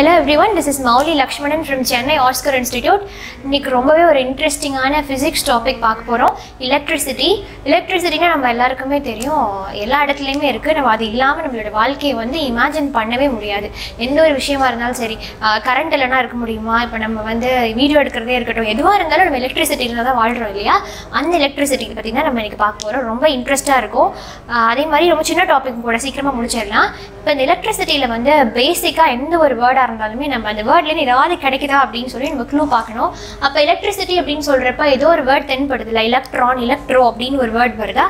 Hello everyone this is Mouli Lakshmanan from Chennai Oscar institute இன்னைக்கு ரொம்பவே ஒரு இன்ட்ரெஸ்டிங்கான ஃபிசிக்ஸ் டாபிக் பார்க்க போகிறோம் எலக்ட்ரிசிட்டி எலக்ட்ரிசிட்டினா நம்ம எல்லாருக்குமே தெரியும். எல்லா இடத்துலையுமே இருக்குது நம்ம அது இல்லாமல் நம்மளோட வாழ்க்கையை வந்து இமேஜின் பண்ணவே முடியாது. எந்த ஒரு விஷயமா இருந்தாலும் சரி கரண்ட் இல்லைனா இருக்க முடியுமா? இப்போ நம்ம வந்து வீடியோ எடுக்கிறதே இருக்கட்டும். எதுவாக இருந்தாலும் நம்ம எலக்ட்ரிசிட்டியில் தான் வாழ்கிறோம் இல்லையா? அந்த எலக்ட்ரிசிட்டி பற்றி தான் நம்ம இன்னைக்கு பார்க்க போகிறோம் ரொம்ப இன்ட்ரெஸ்ட்டாக இருக்கும். அதே மாதிரி ரொம்ப சின்ன டாபிக் கூட சீக்கிரமாக முடிச்சிடலாம். இப்போ இந்த எலக்ட்ரிசிட்டியில் வந்து பேசிக்காக எந்த ஒரு வேர்டாக இருந்தாலுமே நம்ம அந்த வேர்ட்லேருந்து ஏதாவது கிடைக்குதா அப்படின்னு சொல்லி நம்ம க்ளூ பார்க்கணும். அப்போ எலக்ட்ரிசிட்டி அப்படின்னு சொல்கிறப்ப ஏதோ ஒரு வேர்ட் தென்படுதுல எலக்ட்ரான் எலக்ட்ரோ அப்படின்னு ஒரு வேர்ட் வருதா?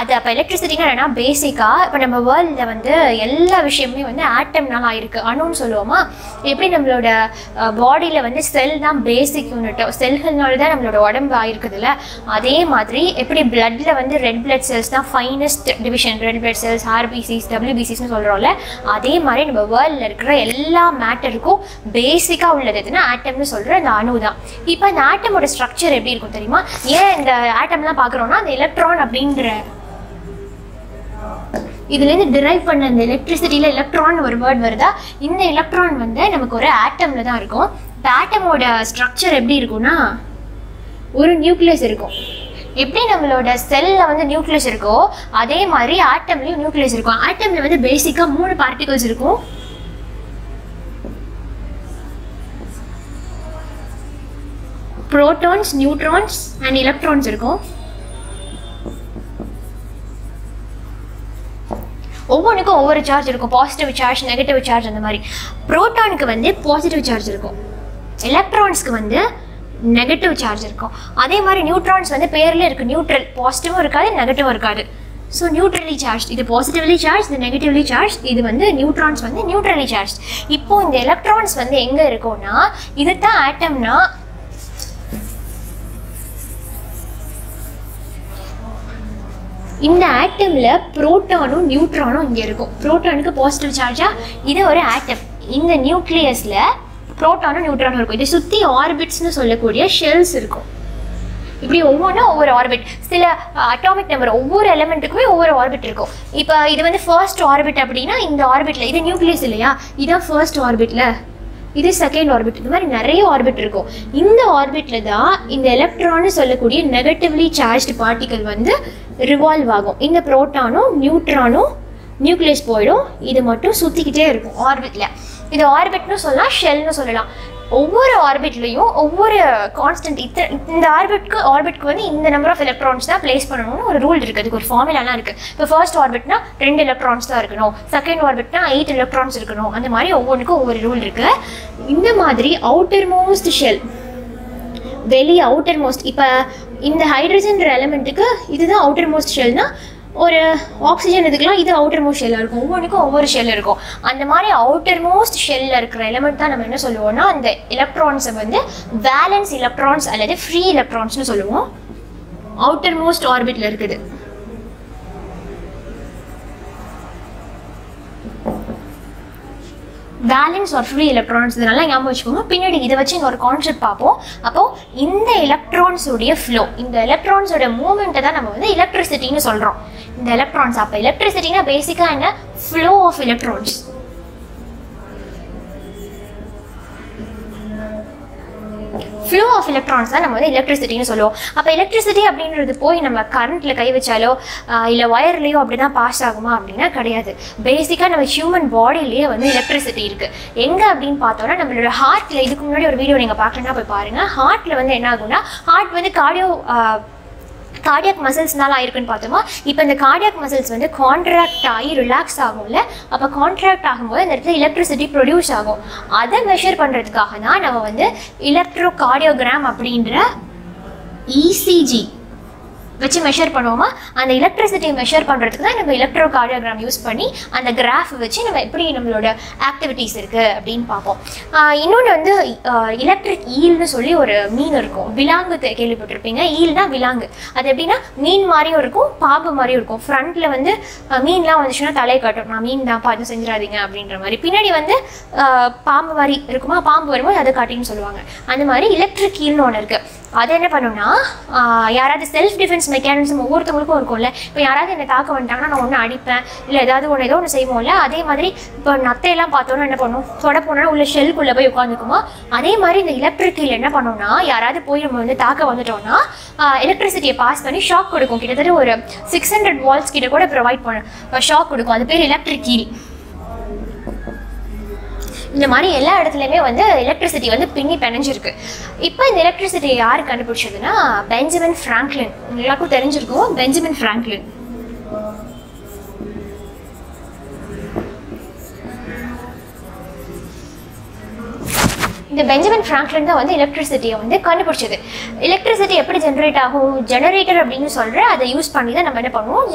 அது அப்போ எலக்ட்ரிசிட்டினா என்னன்னா பேசிக்காக இப்போ நம்ம வேர்ல்டில் வந்து எல்லா விஷயமுமே வந்து ஆட்டம்னால ஆயிருக்கு. அணுன்னு சொல்லுவோமா? எப்படி நம்மளோட பாடியில் வந்து செல் தான் பேசிக் யூனிட் செல்கள்னால தான் நம்மளோட உடம்பு ஆயிருக்குதுல்ல அதே மாதிரி எப்படி பிளட்டில் வந்து ரெட் பிளட் செல்ஸ் தான் finest division red blood cells RBCs டபிள்யூபிசிஸ்னு சொல்கிறோம்ல அதே மாதிரி நம்ம வேர்ல்டில் இருக்கிற எல்லா மேட்டருக்கும் பேசிக்காக உள்ளது எதுனா ஆட்டம்னு சொல்கிற அந்த அணு தான். இப்போ அந்த ஆட்டமோட ஸ்ட்ரக்சர் எப்படி இருக்கும் தெரியுமா? ஏன் இந்த ஆட்டம்லாம் பார்க்குறோன்னா அந்த எலக்ட்ரான் அப்படின்ற இதுலேருந்து டிரைவ் பண்ண இந்த எலக்ட்ரிசிட்டியில் எலக்ட்ரான் ஒரு வேர்ட் வருதா? இந்த எலக்ட்ரான் வந்து நமக்கு ஒரு ஆட்டமில் தான் இருக்கும். இந்த ஆட்டமோட ஸ்ட்ரக்சர் எப்படி இருக்கும்னா ஒரு நியூக்ளியஸ் இருக்கும். எப்படி நம்மளோட செல்ல வந்து நியூக்ளியஸ் இருக்கோ அதே மாதிரி ஆட்டம்லேயும் நியூக்ளியஸ் இருக்கும். ஆட்டம்ல வந்து பேசிக்காக மூணு பார்ட்டிகல்ஸ் இருக்கும். புரோட்டான்ஸ் நியூட்ரான்ஸ் அண்ட் எலக்ட்ரான்ஸ் இருக்கும் ஒவ்வொன்றுக்கும் ஒவ்வொரு சார்ஜ் இருக்கும் பாசிட்டிவ் சார்ஜ் நெகட்டிவ் சார்ஜ் அந்த மாதிரி. புரோட்டானுக்கு வந்து பாசிட்டிவ் சார்ஜ் இருக்கும் எலக்ட்ரான்ஸ்க்கு வந்து நெகட்டிவ் சார்ஜ் இருக்கும் அதே மாதிரி நியூட்ரான்ஸ் வந்து பேரில் இருக்குது நியூட்ரல் பாசிட்டிவும் இருக்காது நெகட்டிவும் இருக்காது. ஸோ நியூட்ரலி சார்ஜ் இது பாசிட்டிவ்லி சார்ஜ் இது நெகட்டிவ்லி சார்ஜ் இது வந்து நியூட்ரான்ஸ் வந்து நியூட்ரலி சார்ஜ் இப்போது இந்த எலக்ட்ரான்ஸ் வந்து எங்கே இருக்கும்னா இது தான் ஆட்டம்னா இந்த ஆட்டமில் புரோட்டானும் நியூட்ரானும் இங்கே இருக்கும். புரோட்டானுக்கு பாசிட்டிவ் சார்ஜா இது ஒரு ஆட்டம் இந்த நியூக்ளியஸில் புரோட்டானும் நியூட்ரானும் இருக்கும். இதை சுற்றி ஆர்பிட்ஸ்னு சொல்லக்கூடிய ஷெல்ஸ் இருக்கும். இப்படி ஒவ்வொன்றும் ஒவ்வொரு ஆர்பிட் சில அட்டாமிக் நம்பர் ஒவ்வொரு எலமெண்ட்டுக்குமே ஒவ்வொரு ஆர்பிட் இருக்கும். இப்போ இது வந்து ஃபர்ஸ்ட் ஆர்பிட் அப்படின்னா இந்த ஆர்பிட்டில் இது நியூக்ளியஸ் இல்லையா? இதுதான் ஃபர்ஸ்ட் ஆர்பிட்டில் இது செகண்ட் ஆர்பிட் இந்த மாதிரி நிறைய ஆர்பிட் இருக்கும். இந்த ஆர்பிட்டில் தான் இந்த எலக்ட்ரான்னு சொல்லக்கூடிய நெகட்டிவ்லி சார்ஜ்டு பார்ட்டிக்கல் வந்து ரிவால்வ் ஆகும். இந்த ப்ரோட்டானும் நியூட்ரானும் நியூக்ளியஸ் போயிடும். இது மட்டும் சுற்றிக்கிட்டே இருக்கும் ஆர்பிட்டில் இது ஆர்பிட்னு சொல்லலாம் ஷெல்னு சொல்லலாம். ஒவ்வொரு ஆர்பிட்லேயும் ஒவ்வொரு கான்ஸ்டன்ட் இத்தனை இந்த ஆர்பிட்க்கு ஆர்பிட்க்கு வந்து இந்த நம்பர் ஆஃப் எலக்ட்ரான்ஸ் தான் பிளேஸ் பண்ணணும்னு ஒரு ரூல் இருக்குது அதுக்கு ஒரு ஃபார்முலாலாம் இருக்குது இப்போ ஃபர்ஸ்ட் ஆர்பிட்னா ரெண்டு எலக்ட்ரான்ஸ் தான் இருக்கணும். செகண்ட் ஆர்பிட்னா எயிட் எலக்ட்ரான்ஸ் இருக்கணும். அந்த மாதிரி ஒவ்வொன்றுக்கும் ஒவ்வொரு ரூல் இருக்குது இந்த மாதிரி அவுட்டர் மோஸ்ட் ஷெல் வெளி அவுட்டர் மோஸ்ட் இப்போ இந்த ஹைட்ரஜன்ற எலமெண்ட்டுக்கு இதுதான் அவுட்டர் மோஸ்ட் ஷெல்னால் ஒரு ஆக்சிஜன் இதுக்கெல்லாம் இது அவுட்டர் மோஸ்ட் ஷெல்லாக இருக்கும். ஒவ்வொன்றுக்கும் ஒவ்வொரு ஷெல் இருக்கும். அந்த மாதிரி அவுட்டர் மோஸ்ட் ஷெல்லில் இருக்கிற எலமெண்ட் தான் நம்ம என்ன சொல்லுவோம்னா அந்த எலக்ட்ரான்ஸை வந்து வேலன்ஸ் எலக்ட்ரான்ஸ் அல்லது ஃப்ரீ எலக்ட்ரான்ஸ்னு சொல்லுவோம். அவுட்டர் மோஸ்ட் ஆர்பிட்ல இருக்குது. வேலன்ஸ் ஆர் ஃப்ரீ எலக்ட்ரான்ஸ் இதனால ஞாபகம் வச்சுக்கோங்க. பின்னாடி இதை வச்சு ஒரு கான்செப்ட் பார்ப்போம். அப்போ இந்த எலக்ட்ரான்ஸுடைய ஃப்ளோ இந்த எலக்ட்ரான்ஸோட மூவ்மெண்ட்டை தான் நம்ம வந்து எலக்ட்ரிசிட்டின்னு சொல்கிறோம் இந்த எலக்ட்ரான்ஸ் அப்போ எலக்ட்ரிசிட்டினா பேசிக்காக என்ன? Flow of electrons flow of electrons தான் நம்ம வந்து எலக்ட்ரிசிட்டின்னு சொல்லுவோம். அப்போ எலக்ட்ரிசிட்டி அப்படின்றது போய் நம்ம கரண்ட்டில் கை வச்சாலோ இல்லை ஒயர்லேயோ அப்படி தான் பாஸ் ஆகுமா அப்படின்னா கிடையாது. பேசிக்காக நம்ம ஹியூமன் பாடியிலேயே வந்து எலக்ட்ரிசிட்டி இருக்குது எங்கே அப்படின்னு பார்த்தோன்னா நம்மளோட ஹார்ட்டில் இதுக்கு முன்னாடி ஒரு வீடியோ நீங்கள் பார்க்கணுன்னா போய் பாருங்கள் ஹார்ட்டில் வந்து என்ன ஆகும்னா ஹார்ட் வந்து கார்டியோ கார்டியாக் மசில்ஸ்னால ஆயிருக்குன்னு பார்த்தோமா? இப்போ இந்த கார்டியாக் மசில்ஸ் வந்து கான்ட்ராக்ட் ஆகி ரிலாக்ஸ் ஆகும்ல. அப்போ கான்ட்ராக்ட் ஆகும்போது அந்த இடத்துல எலக்ட்ரிசிட்டி ப்ரொடியூஸ் ஆகும். அதை மெஷர் பண்ணுறதுக்காக தான் நம்ம வந்து எலக்ட்ரோ கார்டியோகிராம் அப்படின்ற இசிஜி வச்சு மெஷர் பண்ணுவோமா? அந்த எலக்ட்ரிசிட்டி மெஷர் பண்ணுறதுக்கு தான் நம்ம எலக்ட்ரோ கார்டியோகிராம் யூஸ் பண்ணி அந்த கிராஃப் வச்சு நம்ம எப்படி நம்மளோட ஆக்டிவிட்டீஸ் இருக்குது அப்படின்னு பார்ப்போம். இன்னொன்று வந்து எலக்ட்ரிக் ஈல்னு சொல்லி ஒரு மீன் இருக்கும். விலாங்கு கேள்விப்பட்டிருப்பீங்க. ஈல்னா விலாங்கு. அது எப்படின்னா மீன் மாதிரியும் இருக்கும் பாம்பு மாதிரியும் இருக்கும். ஃப்ரண்ட்டில் வந்து மீன்லாம் வந்துச்சுன்னா தலையை காட்டும். நான் மீன் தான் பார்த்து செஞ்சிடாதீங்க அப்படின்ற மாதிரி. பின்னாடி வந்து பாம்பு மாதிரி இருக்குமா? பாம்பு வரும்போது அதை காட்டின்னு சொல்லுவாங்க. அந்த மாதிரி எலக்ட்ரிக் ஈல்னு ஒன்று இருக்குது அது என்ன பண்ணுன்னா யாராவது செல்ஃப் டிஃபென்ஸ் மெக்கானிசம் ஒவ்வொருத்தவங்களுக்கும் இருக்கும்ல. இப்போ யாராவது என்னை தாக்க வந்துட்டாங்கன்னா நான் ஒன்று அடிப்பேன். இல்லை ஏதாவது ஒன்று ஏதோ ஒன்று செய்வோம்ல. அதே மாதிரி இப்போ நத்தையெல்லாம் பார்த்தோன்னா என்ன பண்ணும்? தொட போனோன்னா உள்ள ஷெல்குள்ளே போய் உட்காந்துக்குமா அதே மாதிரி இந்த எலக்ட்ரிக்கில் என்ன பண்ணோம்னா யாராவது போய் நம்ம வந்து தாக்க வந்துட்டோம்னா எலக்ட்ரிசிட்டியை பாஸ் பண்ணி ஷாக் கொடுக்கும். கிட்டத்தட்ட ஒரு சிக்ஸ் ஹண்ட்ரட் வால்ஸ் கிட்ட கூட ப்ரொவைட் பண்ண ஷாக் கொடுக்கும். அது பேர் எலக்ட்ரிக் கீல் இந்த மாதிரி எல்லா இடத்துலையுமே வந்து எலக்ட்ரிசிட்டி வந்து பின்னி பிணைஞ்சிருக்கு. இப்போ இந்த எலக்ட்ரிசிட்டி யார் கண்டுபிடிச்சதுன்னா பெஞ்சமின் ஃப்ராங்க்லின். எல்லாருக்கும் தெரிஞ்சிருக்கும் பெஞ்சமின் ஃப்ராங்க்லின். இந்த பெஞ்சமின் ஃப்ராங்க்லின் தான் வந்து எலக்ட்ரிசிட்டியை வந்து கண்டுபிடிச்சது. எலக்ட்ரிசிட்டி எப்படி ஜென்ரேட் ஆகும்? ஜெனரேட்டர் அப்படின்னு சொல்கிற அதை யூஸ் பண்ணி தான் நம்ம என்ன பண்ணுவோம்?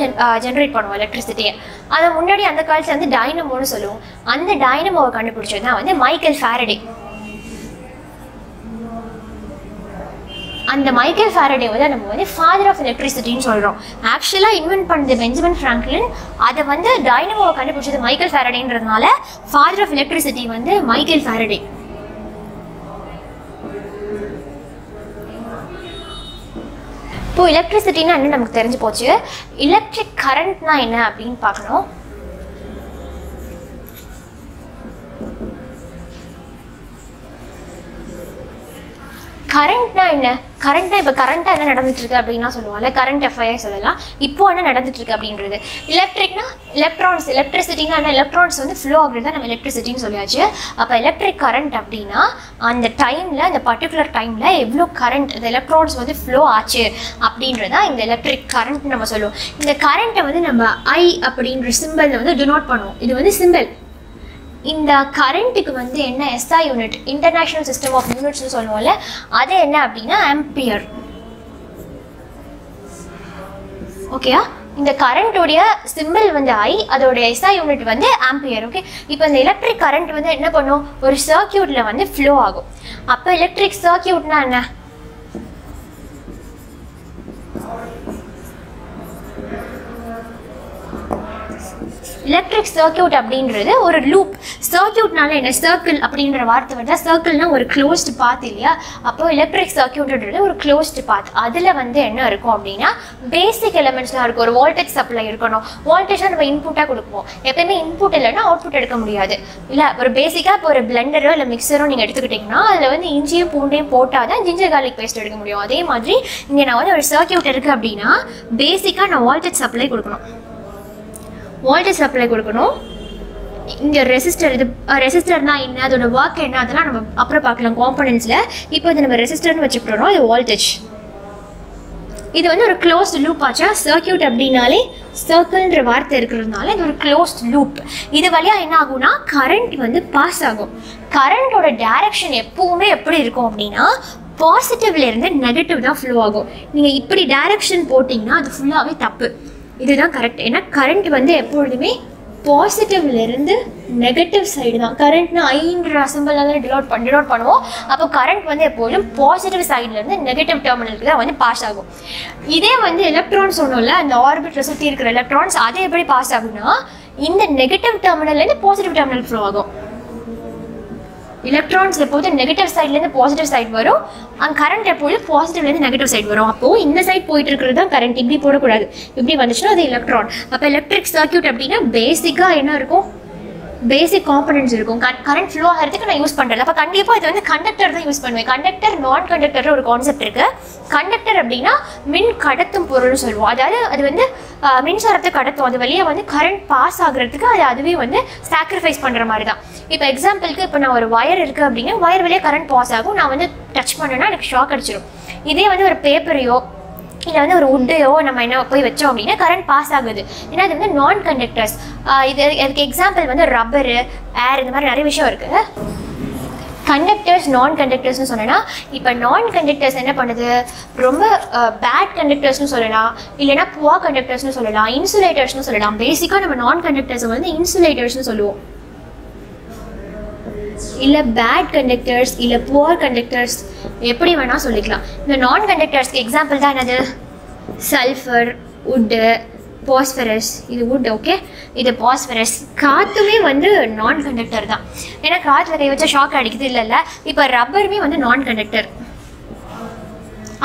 ஜென்ரேட் பண்ணுவோம் எலக்ட்ரிசிட்டியை அதை முன்னாடி அந்த காலத்தில் வந்து டைனமோன்னு சொல்லுவோம். அந்த டைனமோவை கண்டுபிடிச்சது தான் வந்து மைக்கேல் ஃபேரடே அந்த மைக்கேல் ஃபேரடே வந்து நம்ம வந்து ஃபாதர் ஆஃப் எலக்ட்ரிசிட்டின்னு சொல்கிறோம் ஆக்சுவலாக இன்வென்ட் பண்ணது பெஞ்சமின் ஃப்ராங்க்லின். அதை வந்து டைனமோவை கண்டுபிடிச்சது மைக்கேல் ஃபேரடேன்றதுனால ஃபாதர் ஆஃப் எலக்ட்ரிசிட்டி வந்து மைக்கேல் ஃபேரடே இப்போ எலக்ட்ரிசிட்டின்னு என்ன நமக்கு தெரிஞ்சு போச்சு. எலக்ட்ரிக் கரண்ட்னா என்ன அப்படின்னு பார்க்கணும். கரண்ட்னா என்ன? கரண்ட்னா இப்போ கரண்ட்டாக என்ன நடந்துட்டு இருக்கு அப்படின்னா சொல்லுவாங்கல்ல கரண்ட் எஃப்ஐஆர் சொல்லலாம் இப்போ என்ன நடந்துட்டு இருக்கு அப்படின்றது எலக்ட்ரிக்னா எலக்ட்ரான்ஸ் எலக்ட்ரிசிட்டினா என்ன? எலக்ட்ரான்ஸ் வந்து ஃப்ளோ ஆகுறது தான் நம்ம எலக்ட்ரிசிட்டின்னு சொல்லியாச்சு. அப்போ எலக்ட்ரிக் கரண்ட் அப்படின்னா அந்த டைமில் அந்த பர்டிகுலர் டைமில் எவ்வளோ கரண்ட் இந்த எலக்ட்ரான்ஸ் வந்து ஃப்ளோ ஆச்சு அப்படின்றதா இந்த எலக்ட்ரிக் கரண்ட் நம்ம சொல்லுவோம். இந்த கரண்ட்டை வந்து நம்ம ஐ அப்படின்ற சிம்பிளில் வந்து டினோட் பண்ணுவோம். இது வந்து சிம்பிள் இந்த கரண்ட்டுக்கு வந்து என்ன SI unit international system of யூனிட்ஸ்னு சொல்லுவோம்ல அது என்ன அப்படின்னா ஆம்பியர் ஓகேயா இந்த கரண்ட்டுடைய சிம்பிள் வந்து ஐ அதோட எஸ்ஐ யூனிட் வந்து ஆம்பியர் ஓகே இப்போ இந்த எலக்ட்ரிக் கரண்ட் வந்து என்ன பண்ணும்? ஒரு சர்க்கியூட்டில் வந்து ஃப்ளோ ஆகும். அப்போ எலக்ட்ரிக் சர்க்கியூட்னா என்ன? எலக்ட்ரிக் சர்க்கியூட் அப்படின்றது ஒரு லூப் சர்க்கியூட்னால என்ன? சர்க்கிள் அப்படின்ற வார்த்தை வருதா. சர்க்கிள்னா ஒரு க்ளோஸ்டு பாத் இல்லையா? அப்போ எலக்ட்ரிக் சர்க்கியூட்ன்றது ஒரு க்ளோஸ்டு பாத் அதில் வந்து என்ன இருக்கும் அப்படின்னா பேசிக் எலமெண்ட்ஸ்லாம் இருக்கும். ஒரு வோல்டேஜ் சப்ளை இருக்கணும். வோல்டேஜாக நம்ம இன்புட்டாக கொடுப்போம். எப்பயுமே இன்புட் இல்லைன்னா அவுட்புட் எடுக்க முடியாது. இல்லை ஒரு பேசிக்காக இப்போ ஒரு பிளெண்டரோ இல்லை மிக்சரோ நீங்கள் எடுத்துக்கிட்டிங்கன்னா அதில் வந்து இஞ்சியும் பூண்டையும் போட்டால் தான் ஜிஞ்சர் கார்லிக் பேஸ்ட் எடுக்க முடியும். அதே மாதிரி இங்கே நான் வந்து ஒரு சர்க்கியூட் இருக்குது அப்படின்னா பேசிக்காக நான் வோல்டேஜ் சப்ளை கொடுக்கணும். வோல்டேஜ் சப்ளை கொடுக்கணும். இங்கே ரெசிஸ்டர் இது ரெசிஸ்டர்னா என்ன அதோட ஒர்க் என்ன அதெல்லாம் நம்ம அப்புறம் பார்க்கலாம் காம்பனன்ஸில் இப்போ இது நம்ம ரெசிஸ்டர்னு வச்சுக்கிட்டோம் இது வோல்டேஜ் இது வந்து ஒரு க்ளோஸ்ட் லூப் ஆச்சா? சர்க்கியூட் அப்படின்னாலே சர்க்கிள்ன்ற வார்த்தை இருக்கிறதுனால இது ஒரு க்ளோஸ்ட் லூப் இது வழியாக என்ன ஆகும்னா கரண்ட் வந்து பாஸ் ஆகும். கரண்ட்டோட டைரக்ஷன் எப்பவுமே எப்படி இருக்கும் அப்படின்னா பாசிட்டிவ்லேருந்து நெகட்டிவ் தான் ஃப்ளோ ஆகும். நீங்கள் இப்படி டைரக்ஷன் போட்டிங்கன்னா அது ஃபுல்லாகவே தப்பு. இதுதான் கரெக்ட் ஏன்னா கரண்ட் வந்து எப்பொழுதுமே பாசிட்டிவ்லேருந்து நெகட்டிவ் சைடு தான். கரண்ட்னா ஐன்ற அசம்பிள் வந்து டிலோட் பண்ணி டிலோட் பண்ணுவோம். அப்போ கரண்ட் வந்து எப்போதும் பாசிட்டிவ் சைட்லேருந்து நெகட்டிவ் டெர்மினலுக்கு தான் வந்து பாஸ் ஆகும். இதே வந்து எலக்ட்ரான்ஸ் சொன்னோம்ல அந்த ஆர்பிட்டில் சுற்றி இருக்கிற எலக்ட்ரான்ஸ் அது எப்படி பாஸ் ஆகும்னா இந்த நெகட்டிவ் டெர்மினல்லேருந்து பாசிட்டிவ் டெர்மினல் ஃப்ளோ ஆகும். எலக்ட்ரான்ஸ் எப்போது நெகட்டிவ் சைட்லேருந்து பாசிட்டிவ் சைட் வரும். அங்கே கரண்ட் எப்போது பாசிட்டிவ்லேருந்து நெகட்டிவ் சைட் வரும். அப்போது இந்த சைட் போயிட்டு இருக்கிறது தான் கரண்ட் இப்படி போடக்கூடாது. இப்படி வந்துச்சுன்னா அது எலக்ட்ரான் அப்போ எலக்ட்ரிக் சர்க்கியூட் அப்படின்னா பேசிக்காக என்ன இருக்கும்? பேசிக் காம்பனன்ட்ஸ் இருக்கும். கரண்ட் ஃப்ளோ ஆகிறதுக்கு நான் யூஸ் பண்ணுறது அப்போ கண்டிப்பாக இது வந்து கண்டக்டர் தான் யூஸ் பண்ணுவேன். கண்டக்டர் நான் கண்டக்டர் ஒரு கான்செப்ட் இருக்கு. கண்டக்டர் அப்படின்னா மின் கடத்தும் பொருள்னு சொல்லுவோம். அதாவது அது வந்து மின்சாரத்தை கடத்தும். அது வழியாக வந்து கரண்ட் பாஸ் ஆகுறதுக்கு அது அதுவே வந்து சாக்ரிஃபைஸ் பண்ணுற மாதிரி தான். இப்போ எக்ஸாம்பிளுக்கு இப்போ நான் ஒரு ஒயர் இருக்குது அப்படின்னா ஒயர் வழியாக கரண்ட் பாஸ் ஆகும். நான் வந்து டச் பண்ணேன்னா எனக்கு ஷாக் அடிச்சிடும் இதே வந்து ஒரு பேப்பரையோ இல்லை வந்து ஒரு உட்டையோ நம்ம என்ன போய் வச்சோம் அப்படின்னா கரண்ட் பாஸ் ஆகுது. ஏன்னா அது வந்து நான் கண்டக்டர்ஸ் இது அதுக்கு எக்ஸாம்பிள் வந்து ரப்பரு ஏர் இந்த மாதிரி நிறைய விஷயம் இருக்குது கண்டக்டர்ஸ் நான் கண்டக்டர்ஸ்னு சொல்லலாம் இப்போ நான் கண்டக்டர்ஸ் என்ன பண்ணுது? ரொம்ப பேட் கண்டக்டர்ஸ்னு சொல்லலாம். இல்லைன்னா புவா கண்டக்டர்ஸ்னு சொல்லலாம். இன்சுலேட்டர்ஸ்னு சொல்லலாம். பேசிக்காக நம்ம நான் கண்டக்டர்ஸை வந்து இன்சுலேட்டர்ஸ்னு சொல்லுவோம். இல்லை பேட் கண்டக்டர்ஸ் இல்லை புவர் கண்டக்டர்ஸ் எப்படி வேணால் சொல்லிக்கலாம். இந்த நான் கண்டக்டர்ஸ்க்கு எக்ஸாம்பிள் தான் என்னது? சல்ஃபர் உட்டு பாஸ்பரஸ் இது உட் ஓகே இது பாஸ்பரஸ் காற்றுமே வந்து நான் கண்டக்டர் தான். ஏன்னா காற்றுல கை வச்சா ஷாக் அடிக்குது இல்லைல்ல. இப்போ ரப்பருமே வந்து நான் கண்டக்டர்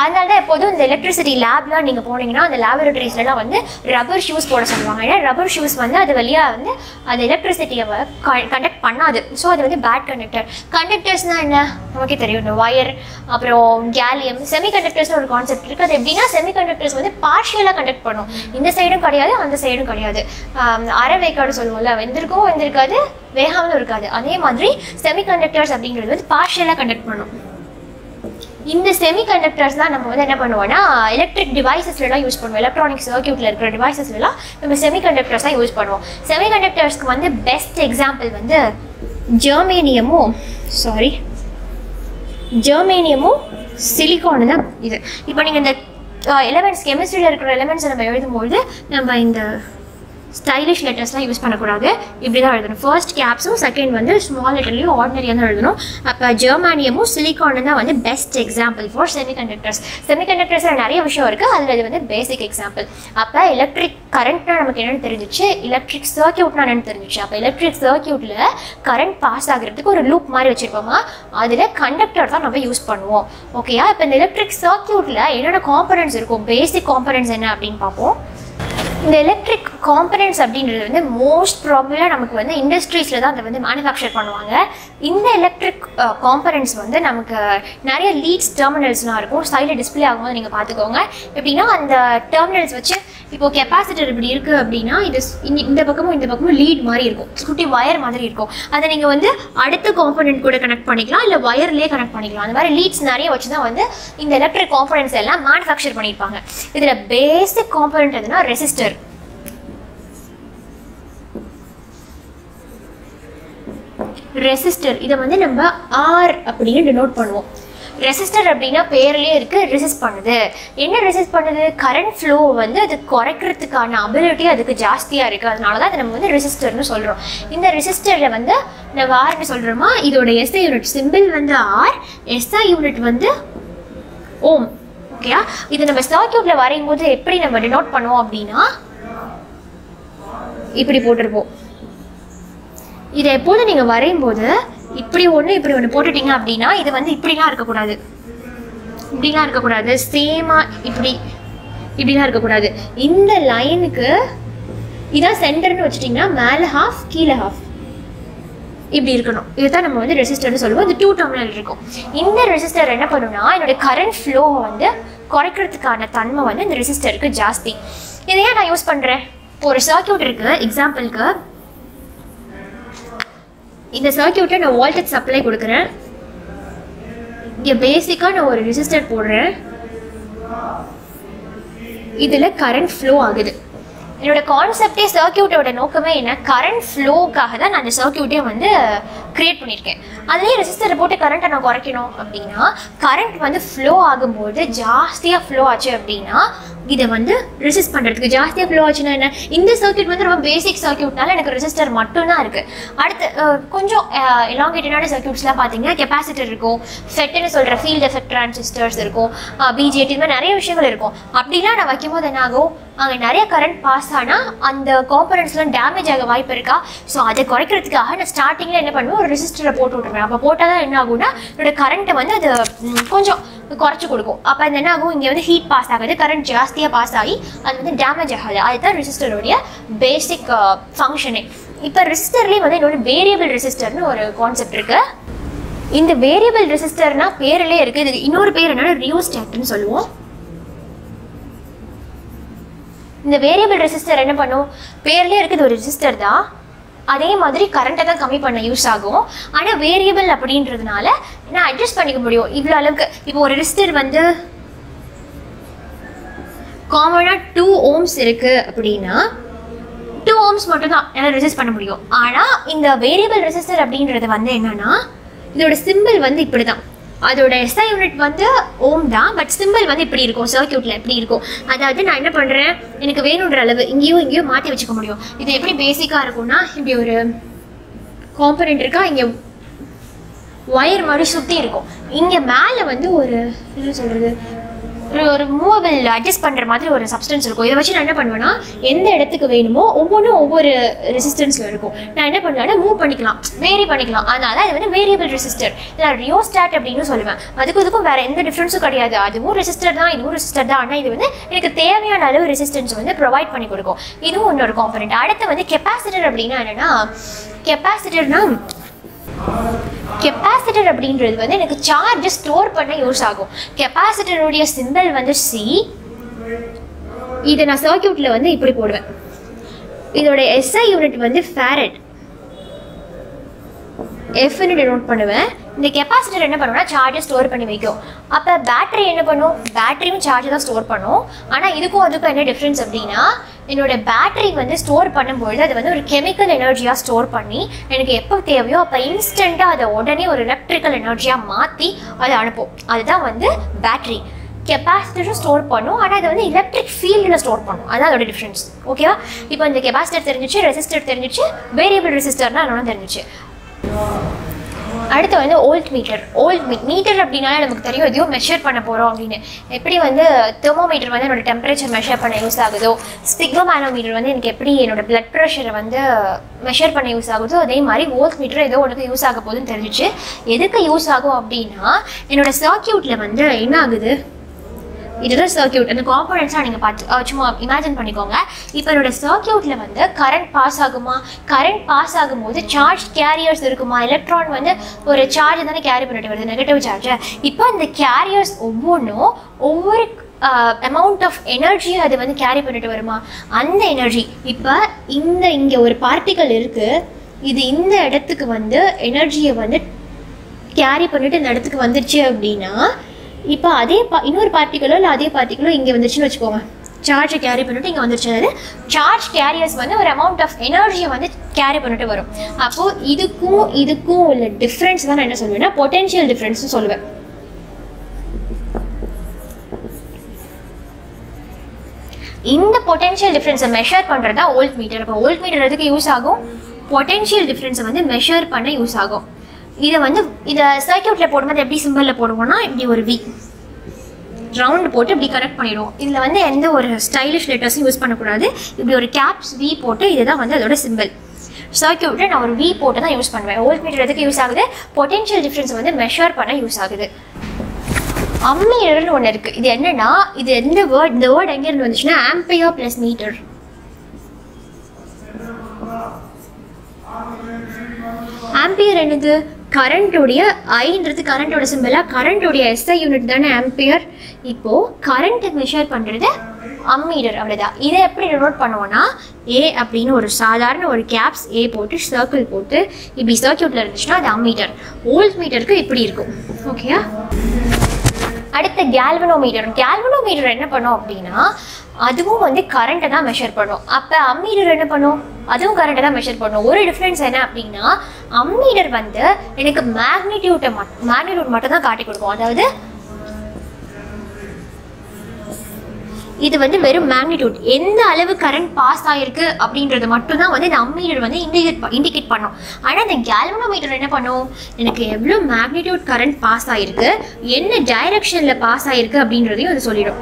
அதனால தான் எப்போதும் இந்த எலக்ட்ரிசிட்டி லேப்லாம் நீங்கள் போனீங்கன்னா அந்த லேபரட்டரிஸ்லாம் வந்து ரப்பர் ஷூஸ் போட சொல்லுவாங்க. ஏன்னா ரப்பர் ஷூஸ் வந்து அது வழியாக வந்து அந்த எலக்ட்ரிசிட்டியை கண்டக்ட் பண்ணாது. ஸோ அது வந்து பேட் கண்டக்டர் கண்டக்டர்ஸ்னால் என்ன? நமக்கே தெரியும். இந்த ஒயர் அப்புறம் கேலியம் செமி கண்டக்டர்ஸ்னு ஒரு கான்செப்ட் இருக்குது அது எப்படின்னா செமி கண்டக்டர்ஸ் வந்து பார்ஷியலாக கண்டக்ட் பண்ணும். இந்த சைடும் கிடையாது அந்த சைடும் கிடையாது. ஆம், அரை வேக்காடு சொல்லுவோம்ல வெந்திருக்கும் வெந்திருக்காது வேகாமலும் இருக்காது. அதே மாதிரி செமி கண்டக்டர்ஸ் அப்படிங்கிறது வந்து பார்ஷியலாக கண்டக்ட் பண்ணும். இந்த செமி கண்டக்டர்ஸ் தான் நம்ம வந்து என்ன பண்ணுவோம்னா எலக்ட்ரிக் டிவைசஸ்லாம் யூஸ் பண்ணுவோம். எலக்ட்ரானிக் சர்க்கியூட்டில் இருக்கிற டிவைசஸ்லாம் நம்ம செமி கண்டக்டர்ஸ் தான் யூஸ் பண்ணுவோம். செமி கண்டக்டர்ஸ்க்கு வந்து பெஸ்ட் எக்ஸாம்பிள் வந்து ஜெர்மேனியமும் சாரி ஜெர்மேனியமும் சிலிகானு தான் இது. இப்போ நீங்கள் இந்த uh, எலமெண்ட்ஸ் கெமிஸ்ட்ரியில் இருக்கிற எலமெண்ட்ஸை நம்ம எழுதும்போது நம்ம இந்த ஸ்டைலிஷ் லெட்டர்ஸ்லாம் யூஸ் பண்ணக்கூடாது. இப்படி தான் எழுதணும் ஃபர்ஸ்ட் கேப்ஸும் செகண்ட் வந்து ஸ்மால் லெட்டர்லையும் ஆர்டினரியாக தான் எழுதணும். அப்போ ஜெர்மானியமும் சிலிக்கானும் தான் வந்து பெஸ்ட் எக்ஸாம்பிள் ஃபார் செமிகண்டக்டர்ஸ் செமிகண்டக்டர்ஸில் நிறைய விஷயம் இருக்குது அதில் இது வந்து பேசிக் எக்ஸாம்பிள் அப்போ எலக்ட்ரிக் கரண்ட்னா நமக்கு என்னென்னு தெரிஞ்சிச்சு? எலக்ட்ரிக் சர்க்கியூட்னா என்னென்னு தெரிஞ்சிச்சு? அப்போ எலக்ட்ரிக் சர்க்கியூட்டில் கரண்ட் பாஸ் ஆகிறதுக்கு ஒரு லூப் மாதிரி வச்சுருப்போமா? அதில் கண்டக்டர் தான் நம்ம யூஸ் பண்ணுவோம். ஓகேயா இப்போ இந்த எலக்ட்ரிக் சர்க்கியூட்டில் என்னென்ன காம்பனன்ட்ஸ் இருக்கும்? பேசிக் காம்பனன்ட்ஸ் என்ன அப்படின்னு பார்ப்போம். இந்த எலக்ட்ரிக் காம்பனன்ட்ஸ் அப்படின்றது வந்து மோஸ்ட் ப்ராபபிளாக நமக்கு வந்து இண்டஸ்ட்ரீஸில் தான் அதை வந்து மேனுஃபேக்சர் பண்ணுவாங்க. இந்த எலக்ட்ரிக் காம்பனன்ட்ஸ் வந்து நமக்கு நிறைய லீட்ஸ் டெர்மினல்ஸ்லாம் இருக்கும். சைடில் டிஸ்ப்ளே ஆகும்போது நீங்கள் பார்த்துக்கோங்க. எப்படின்னா அந்த டெர்மினல்ஸ் வச்சு இப்போ கெப்பாசிட்டர் இப்படி இருக்குது அப்படின்னா இது இந்த இந்த பக்கமும் இந்த பக்கமும் லீட் மாதிரி இருக்கும். குட்டி ஒயர் மாதிரி இருக்கும். அதை நீங்கள் வந்து அடுத்த காம்பனன்ட் கூட கனெக்ட் பண்ணிக்கலாம் இல்லை ஒயர்லேயே கனெக்ட் பண்ணிக்கலாம். அந்த மாதிரி லீட்ஸ் நிறைய வச்சு தான் வந்து இந்த எலக்ட்ரிக் காம்பனன்ட்ஸ் எல்லாம் மேனுஃபேக்சர் பண்ணியிருப்பாங்க. இதில் பேசிக் காம்பனன்ட் எதுனா ரெசிஸ்டர் ரெசிஸ்டர் இதை வந்து நம்ம ஆர் அப்படின்னு டினோட் பண்ணுவோம். ரெசிஸ்டர் அப்படின்னா பேர்லேயே இருக்கு ரெசிஸ்ட் பண்ணுது. என்ன ரெசிஸ்ட் பண்ணுது? கரண்ட் ஃப்ளோ வந்து அது குறைக்கிறதுக்கான அபிலிட்டி அதுக்கு ஜாஸ்தியாக இருக்குது அதனால தான் அதை நம்ம வந்து ரெசிஸ்டர்னு சொல்கிறோம் இந்த ரெசிஸ்டரில் வந்து நம்ம ஆர்னு சொல்கிறோமா இதோட எஸ்ஐ யூனிட் சிம்பிள் வந்து ஆர் எஸ்ஐ யூனிட் வந்து ஓம். ஓகேயா இது நம்ம சர்க்கியூட்ல வரையும் போது எப்படி நம்ம டினோட் பண்ணுவோம் அப்படின்னா இப்படி போட்டிருப்போம். இதை எப்போதும் நீங்கள் வரையும் போது இப்படி ஒன்று இப்படி ஒன்று போட்டுட்டீங்க அப்படின்னா இது வந்து இப்படிலாம் இருக்கக்கூடாது. இப்படிலாம் இருக்கக்கூடாது. சேமாக இப்படி இப்படிலாம் இருக்கக்கூடாது. இந்த லைனுக்கு இதான் சென்டர்னு வச்சுட்டிங்கன்னா மேலே ஹாஃப் கீழே ஹாஃப் இப்படி இருக்கணும். இதுதான் நம்ம வந்து ரெசிஸ்டர்னு சொல்லுவோம். இந்த டூ டெர்மினல் இருக்கும். இந்த ரெசிஸ்டர் என்ன பண்ணுன்னா என்னோட கரண்ட் ஃப்ளோவை வந்து குறைக்கிறதுக்கான தன்மை வந்து இந்த ரெசிஸ்டருக்கு ஜாஸ்தி. இதை ஏன் நான் யூஸ் பண்ணுறேன் இப்போ ஒரு சர்க்கியூட் இருக்குது எக்ஸாம்பிளுக்கு இந்த சர்க்கியூட்டை நான் வோல்டேஜ் சப்ளை கொடுக்குறேன். இங்கே பேசிக்காக நான் ஒரு ரெசிஸ்டர் போடுறேன். இதில் கரண்ட் ஃப்ளோ ஆகுது. என்னோட கான்செப்டே சர்க்கியூட்டோட நோக்கமே என்ன? கரண்ட் ஃப்ளோக்காக தான் நான் அந்த சர்க்கியூட்டே வந்து கிரியேட் பண்ணியிருக்கேன் அதுலேயே ரெசிஸ்டர் போட்டு கரண்ட்டை நான் குறைக்கணும் அப்படின்னா கரண்ட் வந்து ஃப்ளோ ஆகும்போது ஜாஸ்தியாக ஃப்ளோ ஆச்சு அப்படின்னா இதை வந்து ரெசிஸ்ட் பண்ணுறதுக்கு ஜாஸ்தியாக ஃப்ளோ ஆச்சுன்னா என்ன? இந்த சர்க்கியூட் வந்து ரொம்ப பேசிக் சர்க்கியூட்னால எனக்கு ரெசிஸ்டர் மட்டும்தான் இருக்குது அடுத்து கொஞ்சம் எலாங்கேட்டடான சர்க்கியூட்ஸ்லாம் பார்த்தீங்கன்னா கெப்பாசிட்டர் இருக்கும். ஃபெட்டுன்னு சொல்கிற ஃபீல்ட் எஃபெக்ட் டிரான்சிஸ்டர்ஸ் இருக்கும். பிஜேடி இது மாதிரி நிறைய விஷயங்கள் இருக்கும். அப்படிலாம் நான் வைக்கும்போது என்ன ஆகும் அங்கே நிறைய கரண்ட் பாஸ் ஆனால் அந்த காம்பனன்ட்ஸ்லாம் டேமேஜ் ஆக வாய்ப்பு இருக்கா? ஸோ அதை குறைக்கிறதுக்காக நான் ஸ்டார்டிங்கில் என்ன பண்ணுவேன்? ஒரு ரெசிஸ்டரை போட்டு விட்டுருவேன். அப்போ போட்டால் தான் என்ன ஆகும்னா என்னோட கரண்ட்டை வந்து அது கொஞ்சம் குறைச்சி கொடுக்கும். அப்போ அது என்ன ஆகும்? இங்கே வந்து ஹீட் பாஸ் ஆகுது. கரண்ட் ஜாஸ்தியாக பாஸ் ஆகி அது வந்து டேமேஜ் ஆகாது. அதுதான் ரெசிஸ்டருடைய பேசிக் ஃபங்க்ஷனே இப்போ ரெசிஸ்டர்லேயே வந்து இன்னொரு வேரியபிள் ரெசிஸ்டர்னு ஒரு கான்செப்ட் இருக்குது இந்த வேரியபிள் ரெசிஸ்டர்னா பேரிலே இருக்குது இதுக்கு இன்னொரு பேர் என்னன்னா ரியோஸ்டாட்னு சொல்லுவோம். இந்த வேரியபிள் ரெசிஸ்டர் என்ன பண்ணும்? பேர்லேயே இருக்குது ஒரு ரெசிஸ்டர் தான். அதே மாதிரி கரண்ட்டை தான் கம்மி பண்ண யூஸ் ஆகும். ஆனால் வேரியபிள் அப்படின்றதுனால என்ன அட்ஜஸ்ட் பண்ணிக்க முடியும்? இவ்வளோ அளவுக்கு. இப்போ ஒரு ரெசிஸ்டர் வந்து காமனாக டூ ஓம்ஸ் இருக்குது அப்படின்னா டூ ஓம்ஸ் மட்டும் தான் என்னால் ரெசிஸ்ட் பண்ண முடியும். ஆனால் இந்த வேரியபிள் ரெசிஸ்டர் அப்படின்றது வந்து என்னன்னா இதோட சிம்பிள் வந்து இப்படி தான் அதோட எஸ்ஐ யூனிட் வந்து ஓம் தான் பட் சிம்பிள் வந்து இப்படி இருக்கும் சர்க்கியூட்டில் இப்படி இருக்கும். அதாவது நான் என்ன பண்ணுறேன் எனக்கு வேணுன்ற அளவு இங்கேயும் இங்கேயும் மாற்றி வச்சுக்க முடியும். இது எப்படி பேசிக்காக இருக்கும்னா இப்படி ஒரு காம்பனண்ட் இருக்கா இங்கே ஒயர் மாதிரி சுற்றி இருக்கும். இங்கே மேலே வந்து ஒரு என்ன சொல்கிறது ஒரு ஒரு மூவபிள் அட்ஜஸ்ட் பண்ணுற மாதிரி ஒரு சப்ஸ்டன்ஸ் இருக்கும். இதை வச்சு நான் என்ன பண்ணுவேன்னா எந்த இடத்துக்கு வேணுமோ ஒவ்வொன்றும் ஒவ்வொரு ரெசிஸ்டன்ஸில் இருக்கும். நான் என்ன பண்ணுவேன்னா மூவ் பண்ணிக்கலாம். வேரி பண்ணிக்கலாம். அதனால இது வந்து வேரியபிள் ரெசிஸ்டர் இல்லை ரியோஸ்டாட் அப்படின்னு சொல்லுவேன். அதுக்கும் இதுக்கும் வேற எந்த டிஃப்ரென்ஸும் கிடையாது. அதுவும் ரெசிஸ்டர் தான் இதுவும் ரெசிஸ்டர் தான். ஆனால் இது வந்து எனக்கு தேவையான அளவு ரெசிஸ்டன்ஸ் வந்து ப்ரொவைட் பண்ணி கொடுக்கும். இதுவும் இன்னொரு காம்பனண்ட் அடுத்து வந்து கெப்பாசிட்டர் அப்படின்னா என்னென்னா கெப்பாசிட்டர்னா கெப்பாசிட்டர் அப்படின்றது வந்து எனக்கு சார்ஜ் ஸ்டோர் பண்ண யூஸ் ஆகும். கெப்பாசிட்டருடைய சிம்பிள் வந்து சி இதை நான் சர்க்கியூட்டில் வந்து இப்படி போடுவேன். இதோட எஸ்ஐ யூனிட் வந்து ஃபேரட் எஃப்னு நோட் பண்ணுவேன். இந்த கெப்பாசிட்டர் என்ன பண்ணுவோம்னா சார்ஜை ஸ்டோர் பண்ணி வைக்கும். அப்போ பேட்டரி என்ன பண்ணும்? பேட்டரியும் சார்ஜ் தான் ஸ்டோர் பண்ணும். ஆனால் இதுக்கும் அதுக்கும் என்ன டிஃப்ரென்ஸ் அப்படின்னா என்னோட பேட்டரி வந்து ஸ்டோர் பண்ணும்பொழுது அது வந்து ஒரு கெமிக்கல் எனர்ஜியாக ஸ்டோர் பண்ணி எனக்கு எப்போ தேவையோ அப்போ இன்ஸ்டண்ட்டாக அதை உடனே ஒரு எலக்ட்ரிக்கல் எனர்ஜியாக மாற்றி அதை அனுப்பும். அதுதான் வந்து பேட்டரி கெப்பாசிட்டரும் ஸ்டோர் பண்ணும். ஆனால் அது வந்து எலக்ட்ரிக் ஃபீல்டில் ஸ்டோர் பண்ணும். அதான் அதோட டிஃப்ரென்ஸ் ஓகேவா இப்போ இந்த கெப்பாசிட்டர் தெரிஞ்சிச்சு ரெசிஸ்டர் தெரிஞ்சிச்சு வேரியபிள் ரெசிஸ்டர்னால் என்னன்னு தெரிஞ்சிச்சு. அடுத்து வந்து ஓல்ட் மீட்டர் ஓல்ட் மீ மீட்டர் அப்படின்னாலே நமக்கு தெரியும் எதையும் மெஷர் பண்ண போகிறோம் அப்படின்னு. எப்படி வந்து தெர்மோமீட்டர் வந்து என்னோட டெம்பரேச்சர் மெஷர் பண்ண யூஸ் ஆகுதோ ஸ்டிக்மோமேனோமீட்டர் வந்து எனக்கு எப்படி என்னோட பிளட் ப்ரெஷரை வந்து மெஷர் பண்ண யூஸ் ஆகுதோ அதே மாதிரி ஓல்ட் மீட்டர் ஏதோ ஒன்றுக்கு யூஸ் ஆக போகுதுன்னு தெரிஞ்சிச்சு. எதுக்கு யூஸ் ஆகும் அப்படின்னா என்னோட சர்க்கியூட்டில் வந்து என்ன ஆகுது? இதுதான் சர்க்கியூட் அந்த காம்பனன்ஸாக நீங்கள் பார்த்து சும்மா இமேஜின் பண்ணிக்கோங்க. இப்போ என்னோட சர்க்கியூட்டில் வந்து கரண்ட் பாஸ் ஆகுமா? கரண்ட் பாஸ் ஆகும்போது சார்ஜ் கேரியர்ஸ் இருக்குமா? எலக்ட்ரான் வந்து ஒரு சார்ஜ் தானே கேரி பண்ணிட்டு வருது நெகட்டிவ் சார்ஜ் இப்போ அந்த கேரியர்ஸ் ஒவ்வொன்றும் ஒவ்வொரு அமௌண்ட் ஆஃப் எனர்ஜி அது வந்து கேரி பண்ணிட்டு வருமா? அந்த எனர்ஜி இப்போ இந்த இங்கே ஒரு பார்ட்டிக்கல் இருக்குது இது இந்த இடத்துக்கு வந்து எனர்ஜியை வந்து கேரி பண்ணிட்டு இந்த இடத்துக்கு வந்துருச்சு அப்படின்னா இப்போ அதே பா இன்னொரு பார்ட்டிகளோ இல்லை அதே பார்ட்டிகளோ இங்கே வந்துருச்சுன்னு வச்சுக்கோங்க. சார்ஜை கேரி பண்ணிட்டு இங்கே வந்துருச்சு. அதாவது சார்ஜ் கேரியர்ஸ் வந்து ஒரு அமௌண்ட் ஆஃப் எனர்ஜியை வந்து கேரி பண்ணிட்டு வரும். அப்போது இதுக்கும் இதுக்கும் உள்ள டிஃப்ரென்ஸ் தான் நான் என்ன சொல்லுவேன்னா பொட்டென்ஷியல் டிஃப்ரென்ஸ்னு சொல்லுவேன். இந்த பொட்டென்ஷியல் டிஃப்ரென்ஸை மெஷர் பண்ணுறது தான் ஓல்ட் மீட்டர் அப்போ ஓல்ட் மீட்டர் எதுக்கு யூஸ் ஆகும்? பொட்டென்ஷியல் டிஃப்ரென்ஸை வந்து மெஷர் பண்ண யூஸ் ஆகும். இதை வந்து இதை சர்க்கியூட்டில் போடும்போது எப்படி சிம்பிளில் போடுவோம்னா இப்படி ஒரு வி ரவுண்ட் போட்டு இப்படி கனெக்ட் பண்ணிடுவோம். இதில் வந்து எந்த ஒரு ஸ்டைலிஷ் லெட்டர்ஸும் யூஸ் பண்ணக்கூடாது. இப்படி ஒரு கேப்ஸ் வி போட்டு இதுதான் வந்து அதோட சிம்பிள் சர்க்கியூட்டில் நான் ஒரு வி போட்டு தான் யூஸ் பண்ணுவேன். ஓல்ட் மீட்டர் எதுக்கு யூஸ் ஆகுது? பொட்டென்ஷியல் டிஃப்ரென்ஸ் வந்து மெஷர் பண்ண யூஸ் ஆகுது. அம்மீட்டர்னு ஒன்று இருக்குது இது என்னன்னா இது எந்த வேர்ட் இந்த வேர்ட் எங்கேருந்து வந்துச்சுன்னா ஆம்பியர் ப்ளஸ் மீட்டர் ஆம்பியர் என்னது? கரண்ட்டுடைய ஐன்றது கரண்ட்டோட சிம்பிளா கரண்ட்டுடைய எஸ்ஐ யூனிட் தானே ஆம்பியர் இப்போ கரண்ட்டுக்கு மெஷர் பண்ணுறது அம்மீடர் அவ்வளோதான் இதை எப்படி நோட் பண்ணுவோம்னா ஏ அப்படின்னு ஒரு சாதாரண ஒரு கேப்ஸ் ஏ போட்டு சர்க்கிள் போட்டு இப்படி சர்க்கியூட்டில் இருந்துச்சுன்னா அது அம்மீட்டர் ஓல்ட் மீட்டருக்கு இப்படி இருக்கும். ஓகேயா அடுத்த கேல்வனோமீட்டர் கேல்வனோமீட்டர் என்ன பண்ணோம் அப்படின்னா அதுவும் வந்து கரண்ட்டை தான் மெஷர் பண்ணும். அப்போ அம்மீடர் என்ன பண்ணும்? அதுவும் கரண்ட்டை தான் மெஷர் பண்ணும். ஒரு டிஃப்ரென்ஸ் என்ன அப்படின்னா அம்மீடர் வந்து எனக்கு மேக்னிடியூட்டை மட் மேக்னிடியூட் மட்டும் தான் காட்டி கொடுக்கும். அதாவது இது வந்து வெறும் மேக்னிடியூட் எந்த அளவு கரண்ட் பாஸ் ஆயிருக்கு அப்படின்றது மட்டும் தான் வந்து இந்த அம்மீட்டர் வந்து இண்டிகேட் இண்டிகேட் பண்ணும். ஆனால் இந்த கேல்வனோமீட்டர் என்ன பண்ணும்? எனக்கு எவ்வளோ மேக்னிடியூட் கரண்ட் பாஸ் ஆயிருக்கு? என்ன டைரக்ஷனில் பாஸ் ஆயிருக்கு அப்படின்றதையும் அது சொல்லிடும்.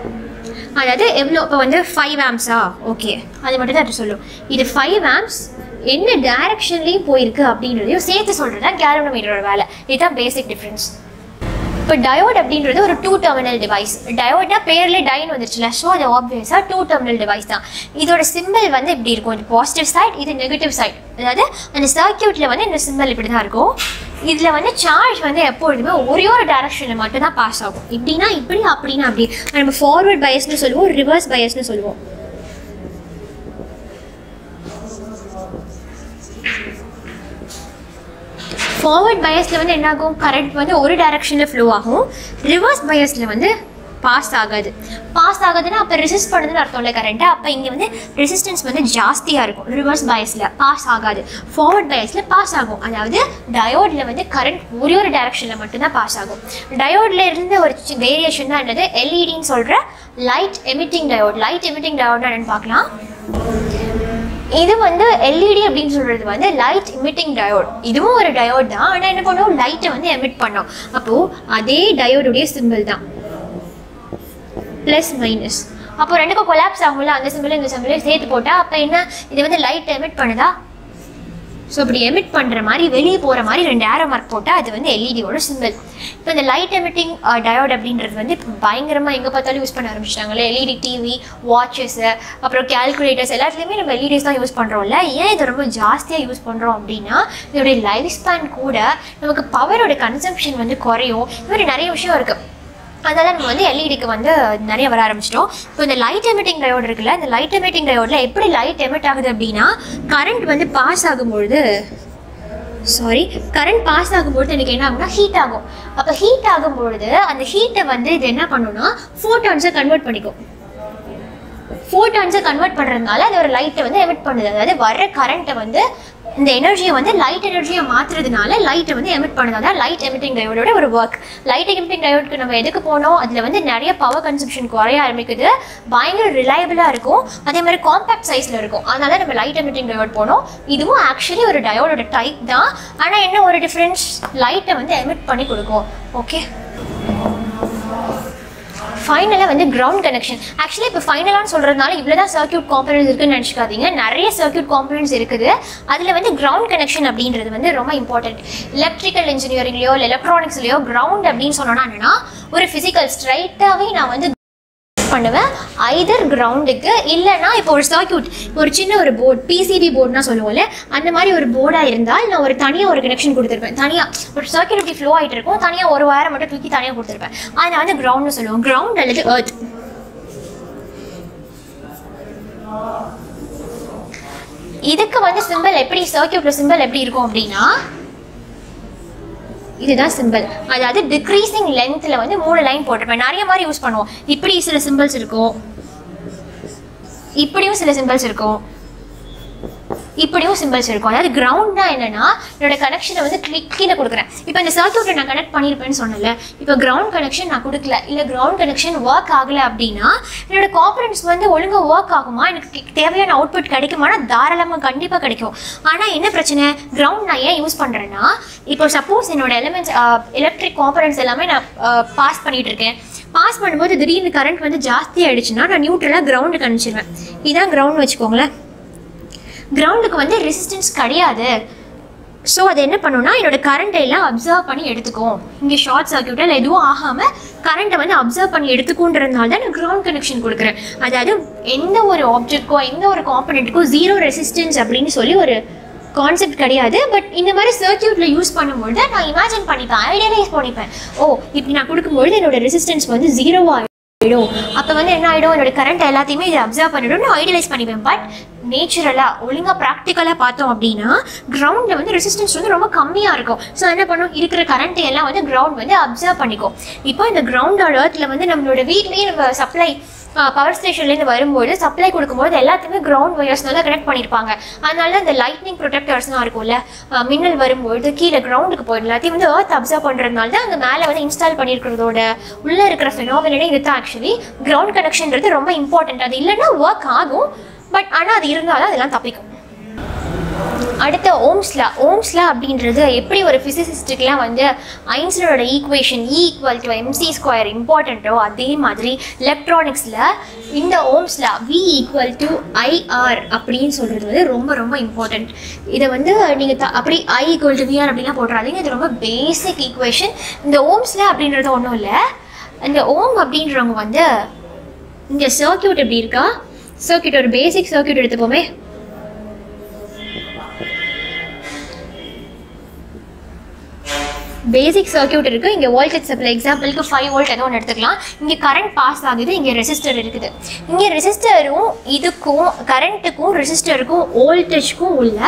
அதாவது எவ்வளோ இப்போ வந்து ஃபைவ் ஆம்ஸா ஓகே அது மட்டும் தான் சொல்லும். இது ஃபைவ் ஆம்ஸ் என்ன டைரக்ஷன்லேயும் போயிருக்கு அப்படின்றதையும் சேர்த்து சொல்கிறது தான் கேலோமீட்டரோட வேலை. இதுதான் பேசிக் டிஃப்ரென்ஸ் இப்போ டயோட் அப்படின்றது ஒரு டூ டெர்மினல் டிவைஸ் டயோட்னா பேர்லேயே டைன் வந்துருச்சுல ஸோ அது ஆப்வியஸாக டூ டெர்மினல் டிவைஸ் தான். இதோட சிம்பிள் வந்து இப்படி இருக்கும்? இது பாசிட்டிவ் சைட் இது நெகட்டிவ் சைட் அதாவது அந்த சர்க்கியூட்டில் வந்து இந்த சிம்பிள் இப்படி தான் இருக்கும். இதில் வந்து சார்ஜ் வந்து எப்பொழுதுமே ஒரே ஒரு டைரக்ஷனில் மட்டும் தான் பாஸ் ஆகும். இப்படின்னா இப்படி அப்படின்னா அப்படி. நம்ம ஃபார்வர்ட் பயஸ்னு சொல்லுவோம் ரிவர்ஸ் பயஸ்னு சொல்லுவோம். ஃபார்வர்ட் பயஸில் வந்து என்னாகும்? கரண்ட் வந்து ஒரு டைரக்ஷனில் ஃப்ளோ ஆகும். ரிவர்ஸ் பயஸில் வந்து பாஸ் ஆகாது. பாஸ் ஆகாதுன்னா அப்போ ரெசிஸ்ட் பண்ணுதுன்னு அர்த்தம் இல்லை கரண்ட்டு அப்போ இங்கே வந்து ரெசிஸ்டன்ஸ் வந்து ஜாஸ்தியாக இருக்கும். ரிவர்ஸ் பயஸில் பாஸ் ஆகாது. ஃபார்வர்ட் பயஸில் பாஸ் ஆகும். அதாவது டயோடில் வந்து கரண்ட் ஒரே ஒரு டைரக்ஷனில் மட்டும்தான் பாஸ் ஆகும். டயோடில் இருந்த ஒரு வேரியேஷன் தான் என்னது? எல்இடின்னு சொல்கிற light emitting diode light emitting டயோட்னா என்னென்னு பார்க்கலாம். இது வந்து எல்இடி அப்படின்னு சொல்றது வந்து லைட் இமிட்டிங் டயோட் இதுவும் ஒரு டயோட் தான். ஆனால் என்ன பண்ணும்? லைட்டை வந்து எமிட் பண்ணோம். அப்போ அதே டயோடுடைய சிம்பிள் தான். ப்ளஸ் மைனஸ் அப்போ ரெண்டுக்கும் கொலாப்ஸ் ஆகும்ல. அந்த சிம்பிள் இந்த சிம்பிள் சேர்த்து போட்டால் அப்போ என்ன? இது வந்து லைட் எமிட் பண்ணுதா? ஸோ இப்படி எமிட் பண்ணுற மாதிரி வெளியே போகிற மாதிரி ரெண்டு ஏரோ மார்க் போட்டால் அது வந்து எல்இடியோட சிம்பிள் இப்போ இந்த லைட் எமிட்டிங் டயோட் அப்படின்றது வந்து இப்போ பயங்கரமாக எங்கே பார்த்தாலும் யூஸ் பண்ண ஆரம்பிச்சிட்டாங்களே. எல்இடி டிவி வாட்சஸ்ஸு அப்புறம் கேல்குலேட்டர்ஸ் எல்லாத்துலேயுமே நம்ம எல்இடிஸ் தான் யூஸ் பண்ணுறோம்ல ஏன் இதை ரொம்ப ஜாஸ்தியாக யூஸ் பண்ணுறோம் அப்படின்னா இதோடைய லைஃப் ஸ்பேன் கூட நமக்கு பவரோட கன்சம்ஷன் வந்து குறையும். இது மாதிரி நிறைய விஷயம் இருக்குது அதனால நம்ம வந்து எல்இடிக்கு வந்து நிறைய வர ஆரம்பிச்சிட்டோம். இப்போ இந்த லைட் எமிட்டிங் டயோட் இருக்குல்ல இந்த லைட் எமிட்டிங் டயோடில் எப்படி லைட் எமிட் ஆகுது அப்படின்னா கரண்ட் வந்து பாஸ் ஆகும்பொழுது சாரி கரண்ட் பாஸ் ஆகும்பொழுது எனக்கு என்ன ஆகும்னா ஹீட் ஆகும். அப்போ ஹீட் ஆகும்பொழுது அந்த ஹீட்டை வந்து இது என்ன பண்ணுன்னா ஃபோட்டான்ஸை கன்வெர்ட் பண்ணிக்கும். ஃபோட்டான்ஸை கன்வெர்ட் பண்ணுறதுனால அது ஒரு லைட்டை வந்து எமிட் பண்ணுது. அதாவது வர்ற கரண்ட்டை வந்து இந்த எனர்ஜியை வந்து லைட் எனர்ஜியை மாற்றுறதுனால லைட்டை வந்து எமிட் பண்ணுது. அதான் லைட் எமிட்டிங் டயோடோட ஒரு ஒர்க் லைட் எமிட்டிங் டயோடுக்கு நம்ம எதுக்கு போனோம்? அதில் வந்து நிறைய பவர் கன்சப்ஷன் குறைய ஆரம்பிக்குது. பயங்கர ரிலையபிளாக இருக்கும். அதே மாதிரி காம்பேக்ட் சைஸில் இருக்கும். அதனால நம்ம லைட் எமிட்டிங் டயோட் போனோம். இதுவும் ஆக்சுவலி ஒரு டயோடோட டைப் தான். ஆனால் என்ன ஒரு டிஃப்ரென்ஸ் லைட்டை வந்து எமிட் பண்ணி கொடுக்கும். ஓகே ஃபைனலாக வந்து கிரவுண்ட் கனெக்ஷன் ஆக்சுவலி இப்போ ஃபைனலான்னு சொல்கிறதுனால இவ்வளோ தான் சர்க்யூட் காம்பனன்ஸ் இருக்குன்னு நினச்சிக்காதீங்க. நிறைய சர்க்யூட் காம்பனன்ஸ் இருக்குது. அதில் வந்து கிரவுண்ட் கனெக்ஷன் அப்படின்றது வந்து ரொம்ப இம்பார்ட்டன்ட் எலக்ட்ரிக்கல் இன்ஜினியரிங்லையோ இல்லை எலக்ட்ரானிக்ஸ்லையோ கிரவுண்ட் அப்படின்னு சொன்னோன்னா என்னன்னா ஒரு ஃபிசிக்கல் ஸ்ட்ரைட்டாகவே நான் வந்து பண்ணுவேன் ஐதர் கிரவுண்டுக்கு இல்லைன்னா இப்போ ஒரு சர்க்யூட் ஒரு சின்ன ஒரு போர்டு பிசிபி போர்டுனா சொல்லுவோம்ல அந்த மாதிரி ஒரு போர்டாக இருந்தால் நான் ஒரு தனியாக ஒரு கனெக்ஷன் கொடுத்துருப்பேன். தனியாக ஒரு சர்க்கியூட் இப்படி ஃப்ளோ ஆகிட்டு இருக்கும் தனியாக ஒரு வயரை மட்டும் தூக்கி தனியாக கொடுத்துருப்பேன். அதை வந்து கிரவுண்ட்னு சொல்லுவோம். கிரவுண்ட் அல்லது எர்த் இதுக்கு வந்து சிம்பிள் எப்படி சர்க்யூட்ல சிம்பிள் எப்படி இருக்கும் அப்படின்னா இதுதான் சிம்பிள் அதாவது டிக்ரீசிங் லென்த்தில் வந்து மூணு லைன் போட்டிருப்பேன். நிறைய மாதிரி யூஸ் பண்ணுவோம். இப்படி சில சிம்பிள்ஸ் இருக்கும். இப்படியும் சில சிம்பிள்ஸ் இருக்கும். இப்படியும் சிம்பிள்ஸ் இருக்கும். அதாவது கிரவுண்ட்னா என்னன்னா என்னோட கனெக்ஷனை வந்து கிளிக் கீழே கொடுக்குறேன். இப்போ இந்த சர்க்யூட்டை நான் கனெக்ட் பண்ணியிருப்பேன்னு சொன்னல இப்போ கிரவுண்ட் கனெக்ஷன் நான் கொடுக்கல. இல்லை கிரவுண்ட் கனெக்ஷன் ஒர்க் ஆகலை அப்படின்னா என்னோட காம்பனன்ஸ் வந்து ஒழுங்காக ஒர்க் ஆகுமா? எனக்கு தேவையான அவுட்புட் கிடைக்குமானா? தாராளமாக கண்டிப்பாக கிடைக்கும். ஆனால் என்ன பிரச்சனை? கிரவுண்ட் நான் ஏன் யூஸ் பண்ணுறேன்னா இப்போ சப்போஸ் என்னோட எலிமெண்ட்ஸ் எலக்ட்ரிக் காம்பனன்ஸ் எல்லாமே நான் பாஸ் பண்ணிகிட்டு இருக்கேன் பாஸ் பண்ணும்போது திடீர்னு கரண்ட் வந்து ஜாஸ்தி ஆயிடுச்சுன்னா நான் நியூட்ரலாக கிரவுண்டுக்கு அனுப்பிச்சிருவேன். இதுதான் கிரவுண்ட் வச்சுக்கோங்களேன். கிரவுண்டுக்கு வந்து ரெசிஸ்டன்ஸ் கிடையாது. ஸோ அது என்ன பண்ணுன்னா என்னோட கரண்ட்டை எல்லாம் அப்சர்வ் பண்ணி எடுத்துக்கும். இங்கே ஷார்ட் சர்க்யூட்டில் எதுவும் ஆகாமல் கரண்ட்டை வந்து அப்சர்வ் பண்ணி எடுத்துக்குன்றதுனால தான் நான் கிரவுண்ட் கனெக்ஷன் கொடுக்குறேன். அதாவது எந்த ஒரு ஆப்ஜெக்ட்க்கோ எந்த ஒரு காம்பனெண்ட்டுக்கோ ஜீரோ ரெசிஸ்டன்ஸ் அப்படின்னு சொல்லி ஒரு கான்செப்ட் கிடையாது. பட் இந்த மாதிரி சர்க்யூட்டில் யூஸ் பண்ணும்பொழுது நான் இமேஜின் பண்ணிப்பேன் ஐடியலைஸ் பண்ணிப்பேன். ஓ இப்படி நான் கொடுக்கும்பொழுது என்னோட ரெசிஸ்டன்ஸ் வந்து ஜீரோவாக ஆகிடும் அப்போ வந்து என்ன ஆகிடும் என்னோட கரண்ட் எல்லாத்தையுமே இதை அப்சர்வ் பண்ணிடும். நான் ஐடியலைஸ் பண்ணிப்பேன். பட் நேச்சுரலாக ஒழுங்காக ப்ராக்டிக்கலாக பார்த்தோம் அப்படின்னா கிரவுண்டில் வந்து ரெசிஸ்டன்ஸ் வந்து ரொம்ப கம்மியாக இருக்கும். ஸோ என்ன பண்ணும்? இருக்கிற கரண்ட் எல்லாம் வந்து கிரவுண்ட் வந்து அப்சர்வ் பண்ணிக்கும். இப்போ இந்த கிரவுண்டோட எர்த்தில் வந்து நம்மளோட வீட்லேயே நம்ம சப்ளை பவர் ஸ்டேஷன்லேருந்து வரும்போது சப்ளை கொடுக்கும்போது எல்லாத்தையுமே கிரவுண்ட் ஒயர்ஸ்னால கனெக்ட் பண்ணியிருப்பாங்க அதனால இந்த லைட்னிங் ப்ரொடெக்டர்ஸ்லாம் இருக்கும்ல மின்னல் வரும்பொழுது கீழே கிரவுண்டுக்கு போயிடும் எல்லாத்தையும் வந்து ஏர்த் அப்சர்வ் பண்ணுறதுனால தான் அங்கே மேலே வந்து இன்ஸ்டால் பண்ணியிருக்கிறதோட உள்ளே இருக்கிற ஃபினாமினே இது தான் ஆக்சுவலி கிரவுண்ட் கனெக்ஷன்றது ரொம்ப இம்பார்ட்டன்ட் அது இல்லைன்னா ஒர்க் ஆகும். பட் ஆனால் அது இருந்தாலும் அதெல்லாம் தப்பிக்கும். அடுத்த ஓம்ஸ்லா ஓம்ஸ்லா அப்படின்றது எப்படி ஒரு ஃபிசிசிஸ்ட்டுக்கெலாம் வந்து ஐன்ஸ்டனோட equation E equal to MC square இம்பார்ட்டண்ட்டோ அதே மாதிரி எலக்ட்ரானிக்ஸில் இந்த ஓம்ஸ்லா வி ஈக்குவல் டு ஐஆர் அப்படின்னு சொல்கிறது வந்து ரொம்ப ரொம்ப இம்பார்ட்டண்ட் இதை வந்து நீங்கள் த அப்படி ஐ ஈக்குவல் டு விஆர் அப்படிலாம் போட்டுறாதீங்க. இது ரொம்ப பேசிக் ஈக்குவேஷன் இந்த ஓம்ஸ்லா அப்படின்றது ஒன்றும் இல்லை. இந்த ஓம் அப்படின்றவங்க வந்து இங்கே சர்க்கியூட் எப்படி இருக்கா? சர்க்கியூட் ஒரு பேசிக் சர்க்கியூட் எடுத்துப்போமே. பேசிக் சர்க்கியூட் இருக்கு. இங்க வோல்டேஜ் சப்ளை எக்ஸாம்பிளுக்கு ஃபைவ் வோல்ட் ஏதோ ஒன்று எடுத்துக்கலாம். இங்க கரண்ட் பாஸ் ஆகுது இங்க ரெசிஸ்டர் இருக்குது. இங்க ரெசிஸ்டரும் இதுக்கும் கரண்ட்டுக்கும் ரெசிஸ்டருக்கும் வோல்டேஜ்க்கும் உள்ள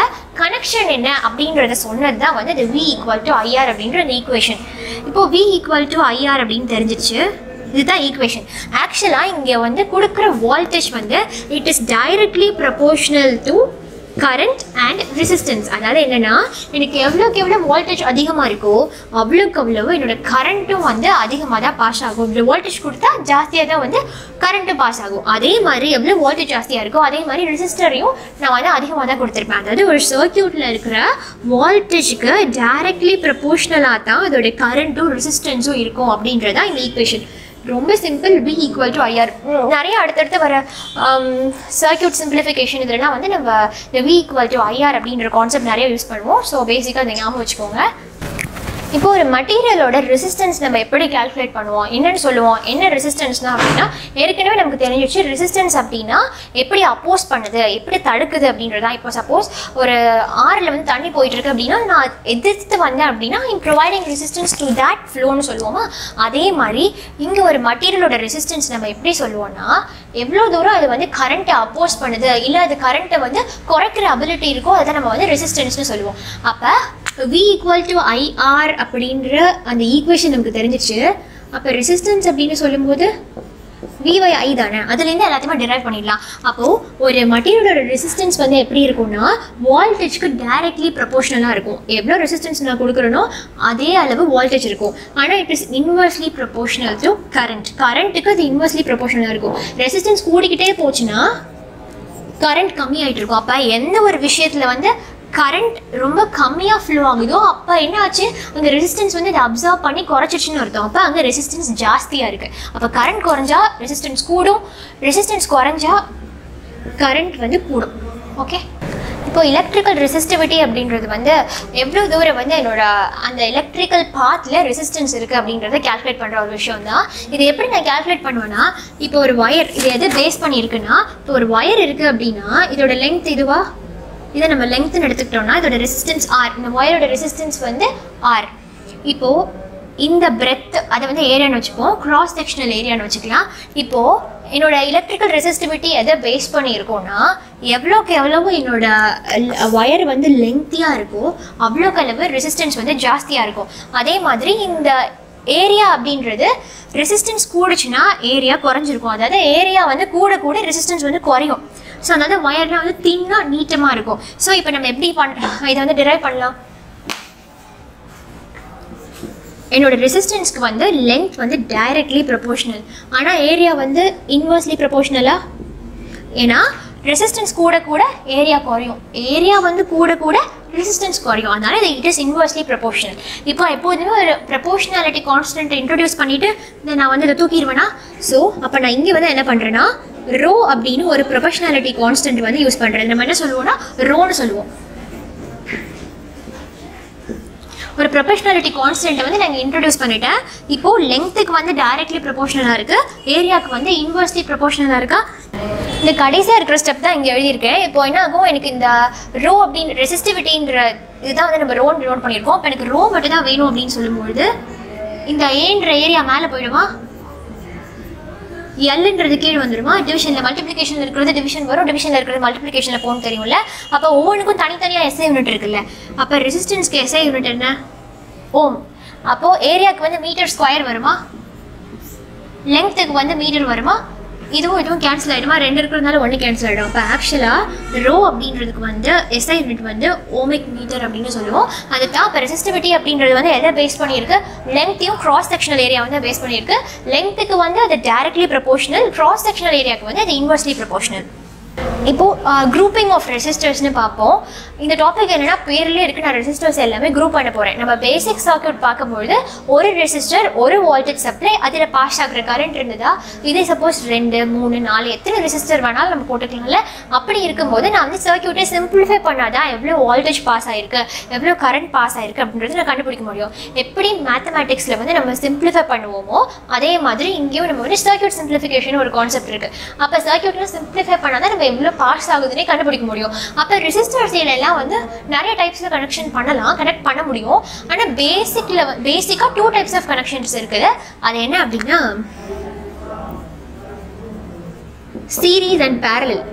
கனெக்ஷன் என்ன அப்படின்றத சொன்னது தான் வந்து இந்த வி ஈக்குவல் டு ஐஆர் அப்படின்ற அந்த ஈக்குவேஷன் இப்போ வி ஈக்குவல் டு ஐஆர் அப்படின்னு தெரிஞ்சிச்சு இதுதான் ஈக்குவேஷன் ஆக்சுவலாக இங்கே வந்து கொடுக்குற வோல்டேஜ் வந்து it is directly proportional to current and resistance அதாவது என்னன்னா எனக்கு எவ்வளோக்கு எவ்வளோ வோல்டேஜ் அதிகமாக இருக்கோ அவ்வளோக்கு அவ்வளோ என்னோட கரண்ட்டும் வந்து அதிகமாக தான் பாஸ் ஆகும். இவ்வளோ வோல்டேஜ் கொடுத்தா ஜாஸ்தியாக தான் வந்து கரண்ட்டும் பாஸ் ஆகும். அதே மாதிரி எவ்வளோ வோல்டேஜ் ஜாஸ்தியாக இருக்கோ அதே மாதிரி ரெசிஸ்டரையும் நான் வந்து அதிகமாக தான் கொடுத்துருப்பேன். அதாவது ஒரு சர்க்கியூட்டில் இருக்கிற வோல்டேஜுக்கு டைரக்ட்லி ப்ரப்போர்ஷனலாக தான் அதோட கரண்ட்டும் ரெசிஸ்டன்ஸும் இருக்கும் அப்படின்றதான் இந்த ஈக்குவேஷன் ரொம்ப simple P equal to IR நிறைய அடுத்தடுத்து வர சர்க்கியூட் சிம்பிளிஃபிகேஷன் இதெல்லாம் வந்து நம்ம இந்த வி ஈக்குவல் டு ஐஆர் அப்படின்ற கான்செப்ட் நிறைய யூஸ் பண்ணுவோம். ஸோ பேசிக்காக அதை ஞாபகம் வச்சுக்கோங்க. இப்போ ஒரு மெட்டீரியலோட ரெசிஸ்டன்ஸ் நம்ம எப்படி கால்குலேட் பண்ணுவோம்? என்னன்னு சொல்லுவோம். என்ன ரெசிஸ்டன்ஸ்னா அப்படின்னா ஏற்கனவே நமக்கு தெரிஞ்சிச்சு ரெசிஸ்டன்ஸ் அப்படின்னா எப்படி அப்போஸ் பண்ணுது எப்படி தடுக்குது அப்படின்றதா இப்போ சப்போஸ் ஒரு ஆறில் வந்து தண்ணி போயிட்டு இருக்கு அப்படின்னா நான் எதிர்த்து வந்தேன் அப்படின்னா in providing resistance to that ஃப்ளோன்னு சொல்லுவோமா? அதே மாதிரி இங்கே ஒரு மெட்டீரியலோட ரெசிஸ்டன்ஸ் நம்ம எப்படி சொல்லுவோம்னா எவ்வளோ தூரம் அது வந்து கரண்ட்டை அப்போஸ் பண்ணுது இல்லை அது கரண்ட்டை வந்து குறைக்கிற அபிலிட்டி இருக்கோ அதை நம்ம வந்து ரெசிஸ்டன்ஸ்னு சொல்லுவோம். அப்போ வி ஈக்குவல் டு ஐஆர் அப்படின்ற அந்த ஈக்குவேஷன் நமக்கு தெரிஞ்சிச்சு அப்போ ரெசிஸ்டன்ஸ் அப்படின்னு சொல்லும்போது விஒய் ஐ தானே. அதுலேருந்து எல்லாத்தையுமே டிரைவ் பண்ணிடலாம். அப்போது ஒரு மெட்டீரியலோட ரெசிஸ்டன்ஸ் வந்து எப்படி இருக்கும்னா வால்டேஜ்க்கு டைரக்ட்லி ப்ரொபோஷனலாக இருக்கும். எவ்வளோ ரெசிஸ்டன்ஸ் நான் கொடுக்குறேனோ அதே அளவு வால்டேஜ் இருக்கும். ஆனால் it is inversely proportional to current கரண்ட்டுக்கு அது இன்வர்ஸ்லி ப்ரொபோஷனலாக இருக்கும். ரெசிஸ்டன்ஸ் கூடிக்கிட்டே போச்சுன்னா கரண்ட் கம்மி ஆகிட்டு இருக்கும். அப்போ எந்த ஒரு விஷயத்தில் வந்து கரண்ட் ரொம்ப கம்மியாக ஃப்ளோ ஆகுதோ அப்போ என்ன ஆச்சு அங்கே ரெசிஸ்டன்ஸ் வந்து இதை அப்சர்வ் பண்ணி குறைச்சிச்சுன்னு ஒருத்தோம் அப்போ அங்கே ரெசிஸ்டன்ஸ் ஜாஸ்தியாக இருக்குது அப்போ கரண்ட் குறைஞ்சா ரெசிஸ்டன்ஸ் கூடும். ரெசிஸ்டன்ஸ் குறைஞ்சா கரண்ட் வந்து கூடும். ஓகே இப்போ எலக்ட்ரிக்கல் ரெசிஸ்டிவிட்டி அப்படின்றது வந்து எவ்வளோ தூரம் வந்து என்னோட அந்த எலக்ட்ரிக்கல் பாத்தில் ரெசிஸ்டன்ஸ் இருக்குது அப்படின்றத கால்குலேட் பண்ணுற ஒரு விஷயம் தான் இது எப்படி நான் கால்குலேட் பண்ணுவேன்னா இப்போ ஒரு ஒயர் இது எது பேஸ் பண்ணியிருக்குன்னா இப்போ ஒரு ஒயர் இருக்குது அப்படின்னா இதோட லென்த் இதுவாக இதை நம்ம லெங்க்த்னு எடுத்துக்கிட்டோம்னா இதோட ரெசிஸ்டன்ஸ் ஆர் இந்த ஒயரோட ரெசிஸ்டன்ஸ் வந்து ஆர் இப்போது இந்த பிரெத் அதை வந்து ஏரியான்னு வச்சுப்போம். கிராஸ் செக்ஷனல் ஏரியான்னு வச்சுக்கலாம். இப்போது என்னோட எலக்ட்ரிக்கல் ரெசிஸ்டிவிட்டி எதை பேஸ் பண்ணியிருக்கோன்னா எவ்வளோக்கு எவ்வளவு என்னோட ஒயர் வந்து லெங்க்த்தியாக இருக்கோ அவ்வளோக்கு அளவு ரெசிஸ்டன்ஸ் வந்து ஜாஸ்தியாக இருக்கும். அதே மாதிரி இந்த ஏரியா அப்படின்றது ரெசிஸ்டன்ஸ் கூடுச்சுன்னா ஏரியா குறைஞ்சிருக்கும். அதாவது ஏரியா வந்து கூட கூட ரெசிஸ்டன்ஸ் வந்து குறையும். ஸோ அதனால ஒயர்லாம் வந்து தின்னாக நீட்டமாக இருக்கும். ஸோ இப்போ நம்ம எப்படி பண்ண இதை வந்து டிரைவ் பண்ணலாம்? என்னோட ரெசிஸ்டன்ஸ்க்கு வந்து லென்த் வந்து டைரக்ட்லி ப்ரொபோஷனல் ஆனால் ஏரியா வந்து இன்வெர்ஸ்லி ப்ரொபோஷனலா ஏன்னா ரெசிஸ்டன்ஸ் கூட கூட ஏரியா குறையும். ஏரியா வந்து கூட கூட ரெசிஸ்டன்ஸ் குறையும். அதனால இது இட் இஸ் இன்வெர்ஸ்லி ப்ரொபோஷனல் இப்போ எப்போதுமே ஒரு ப்ரொபோஷனாலிட்டி கான்ஸ்டன்ட் இன்ட்ரடியூஸ் பண்ணிவிட்டு இதை நான் வந்து இதை தூக்கிடுவேனா? ஸோ அப்போ நான் இங்கே வந்து என்ன பண்ணுறேன்னா ரோ அப்படின்னு ஒரு ப்ரொபஷனாலிட்டி கான்ஸ்டன்ட் வந்து யூஸ் பண்ணுறது நம்ம என்ன சொல்லுவோம்னா ரோன்னு சொல்லுவோம். ஒரு ப்ரொபஷனாலிட்டி கான்ஸ்டன்ட்டை வந்து நாங்கள் இன்ட்ரடியூஸ் பண்ணிட்டேன். இப்போது லென்த்துக்கு வந்து டைரக்ட்லி ப்ரொபோஷனலாக இருக்குது ஏரியாவுக்கு வந்து இன்வர்ஸ்லி ப்ரொபோஷனலாக இருக்கா? இந்த கடைசியாக இருக்கிற ஸ்டெப் தான் இங்கே எழுதியிருக்கேன். இப்போ என்ன ஆகும்? எனக்கு இந்த ரோ அப்படின்னு ரெசிஸ்டிவிட்டின்ற இதுதான் வந்து நம்ம ரோன் நோட் பண்ணியிருக்கோம். இப்போ எனக்கு ரோ மட்டும் தான் வேணும் அப்படின்னு சொல்லும்பொழுது இந்த ஏன்ற ஏரியா மேலே போயிடுமா? எல்ன்றது கீழ் வந்துருமா? டிவிஷனில் மல்டிப்ளிகேஷன் இருக்கிறது டிவிஷன் வரும். டிவிஷனில் இருக்கிறது மல்டிப்ளிகேஷனில் போகணும் தெரியும்ல. அப்போ ஒவ்வொன்றுக்கும் தனித்தனியாக எஸ்ஐ யூனிட் இருக்குல்ல. அப்போ ரெசிஸ்டன்ஸ்க்கு எஸ்ஐ யூனிட் என்ன? ஓம் அப்போது ஏரியாவுக்கு வந்து மீட்டர் ஸ்கொயர் வருமா? லெங்க்த்துக்கு வந்து மீட்டர் வருமா? இதுவும் இதுவும் கேன்சல் ஆகிடுமா ரெண்டு இருக்கிறதுனால ஒன்று கேன்சல் ஆகிடும் அப்போ ஆக்சுவலாக ரோ அப்படின்றதுக்கு வந்து எஸ்ஐ யூனிட் வந்து ஓமிக் மீட்டர் அப்படின்னு சொல்லுவோம். அது தான் இப்போ ரெசிஸ்டிவிட்டி அப்படின்றது வந்து எதை பேஸ் பண்ணியிருக்கு? லெங்க்த்தையும் கிராஸ் செக்ஷனல் ஏரியா வந்து பேஸ் பண்ணியிருக்கு. லெங்க்த்துக்கு வந்து அது டேரக்ட்லி ப்ரொபோஷனல் கிராஸ் செக்ஷனல் ஏரியாவுக்கு வந்து அது இன்வெர்ஸ்லி ப்ரொபோஷனல் இப்போது குரூப்பிங் ஆஃப் ரெசிஸ்டர்ஸ்னு பார்ப்போம். இந்த டாபிக் என்னன்னா பேர்லேயே இருக்கு. நான் ரெசிஸ்டர்ஸ் எல்லாமே குரூப் பண்ண போகிறேன் நம்ம பேசிக் சர்க்யூட் பார்க்கும்பொழுது ஒரு ரெசிஸ்டர் ஒரு வோல்டேஜ் சப்ளை அதில் பாஸ் ஆகுற கரண்ட் இருந்ததா? இதே சப்போஸ் ரெண்டு மூணு நாலு எத்தனை ரெசிஸ்டர் வேணாலும் நம்ம போட்டுக்கலாம்ல? அப்படி இருக்கும்போது நான் வந்து சர்க்கியூட்டை சிம்பிளிஃபை பண்ணாதான் எவ்வளோ வோல்டேஜ் பாஸ் ஆயிருக்கு எவ்வளோ கரண்ட் பாஸ் ஆயிருக்கு அப்படின்றது நான் கண்டுபிடிக்க முடியும். எப்படி மேத்தமேட்டிக்ஸில் வந்து நம்ம சிம்பிளிஃபை பண்ணுவோமோ அதே மாதிரி இங்கேயும் நம்ம வந்து சர்க்கியூட் சிம்பிளிஃபிகேஷன் ஒரு கான்செப்ட் இருக்குது அப்போ சர்க்கியூட்டில் சிம்பிளிஃபை பண்ணாதான் நம்ம எவ்வளோ பாஸ் ஆகுதுன்னே கண்டுபிடிக்க முடியும். அப்போ ரெசிஸ்டர்ஸ் எல்லாம் வந்து நிறைய டைப்ஸில் கனெக்ஷன் பண்ணலாம் கனெக்ட் பண்ண முடியும். ஆனால் பேசிக்கில் பேசிக்காக டூ டைப்ஸ் ஆஃப் கனெக்ஷன்ஸ் இருக்குது. அது என்ன அப்படின்னா சீரீஸ் அண்ட் பேரலல்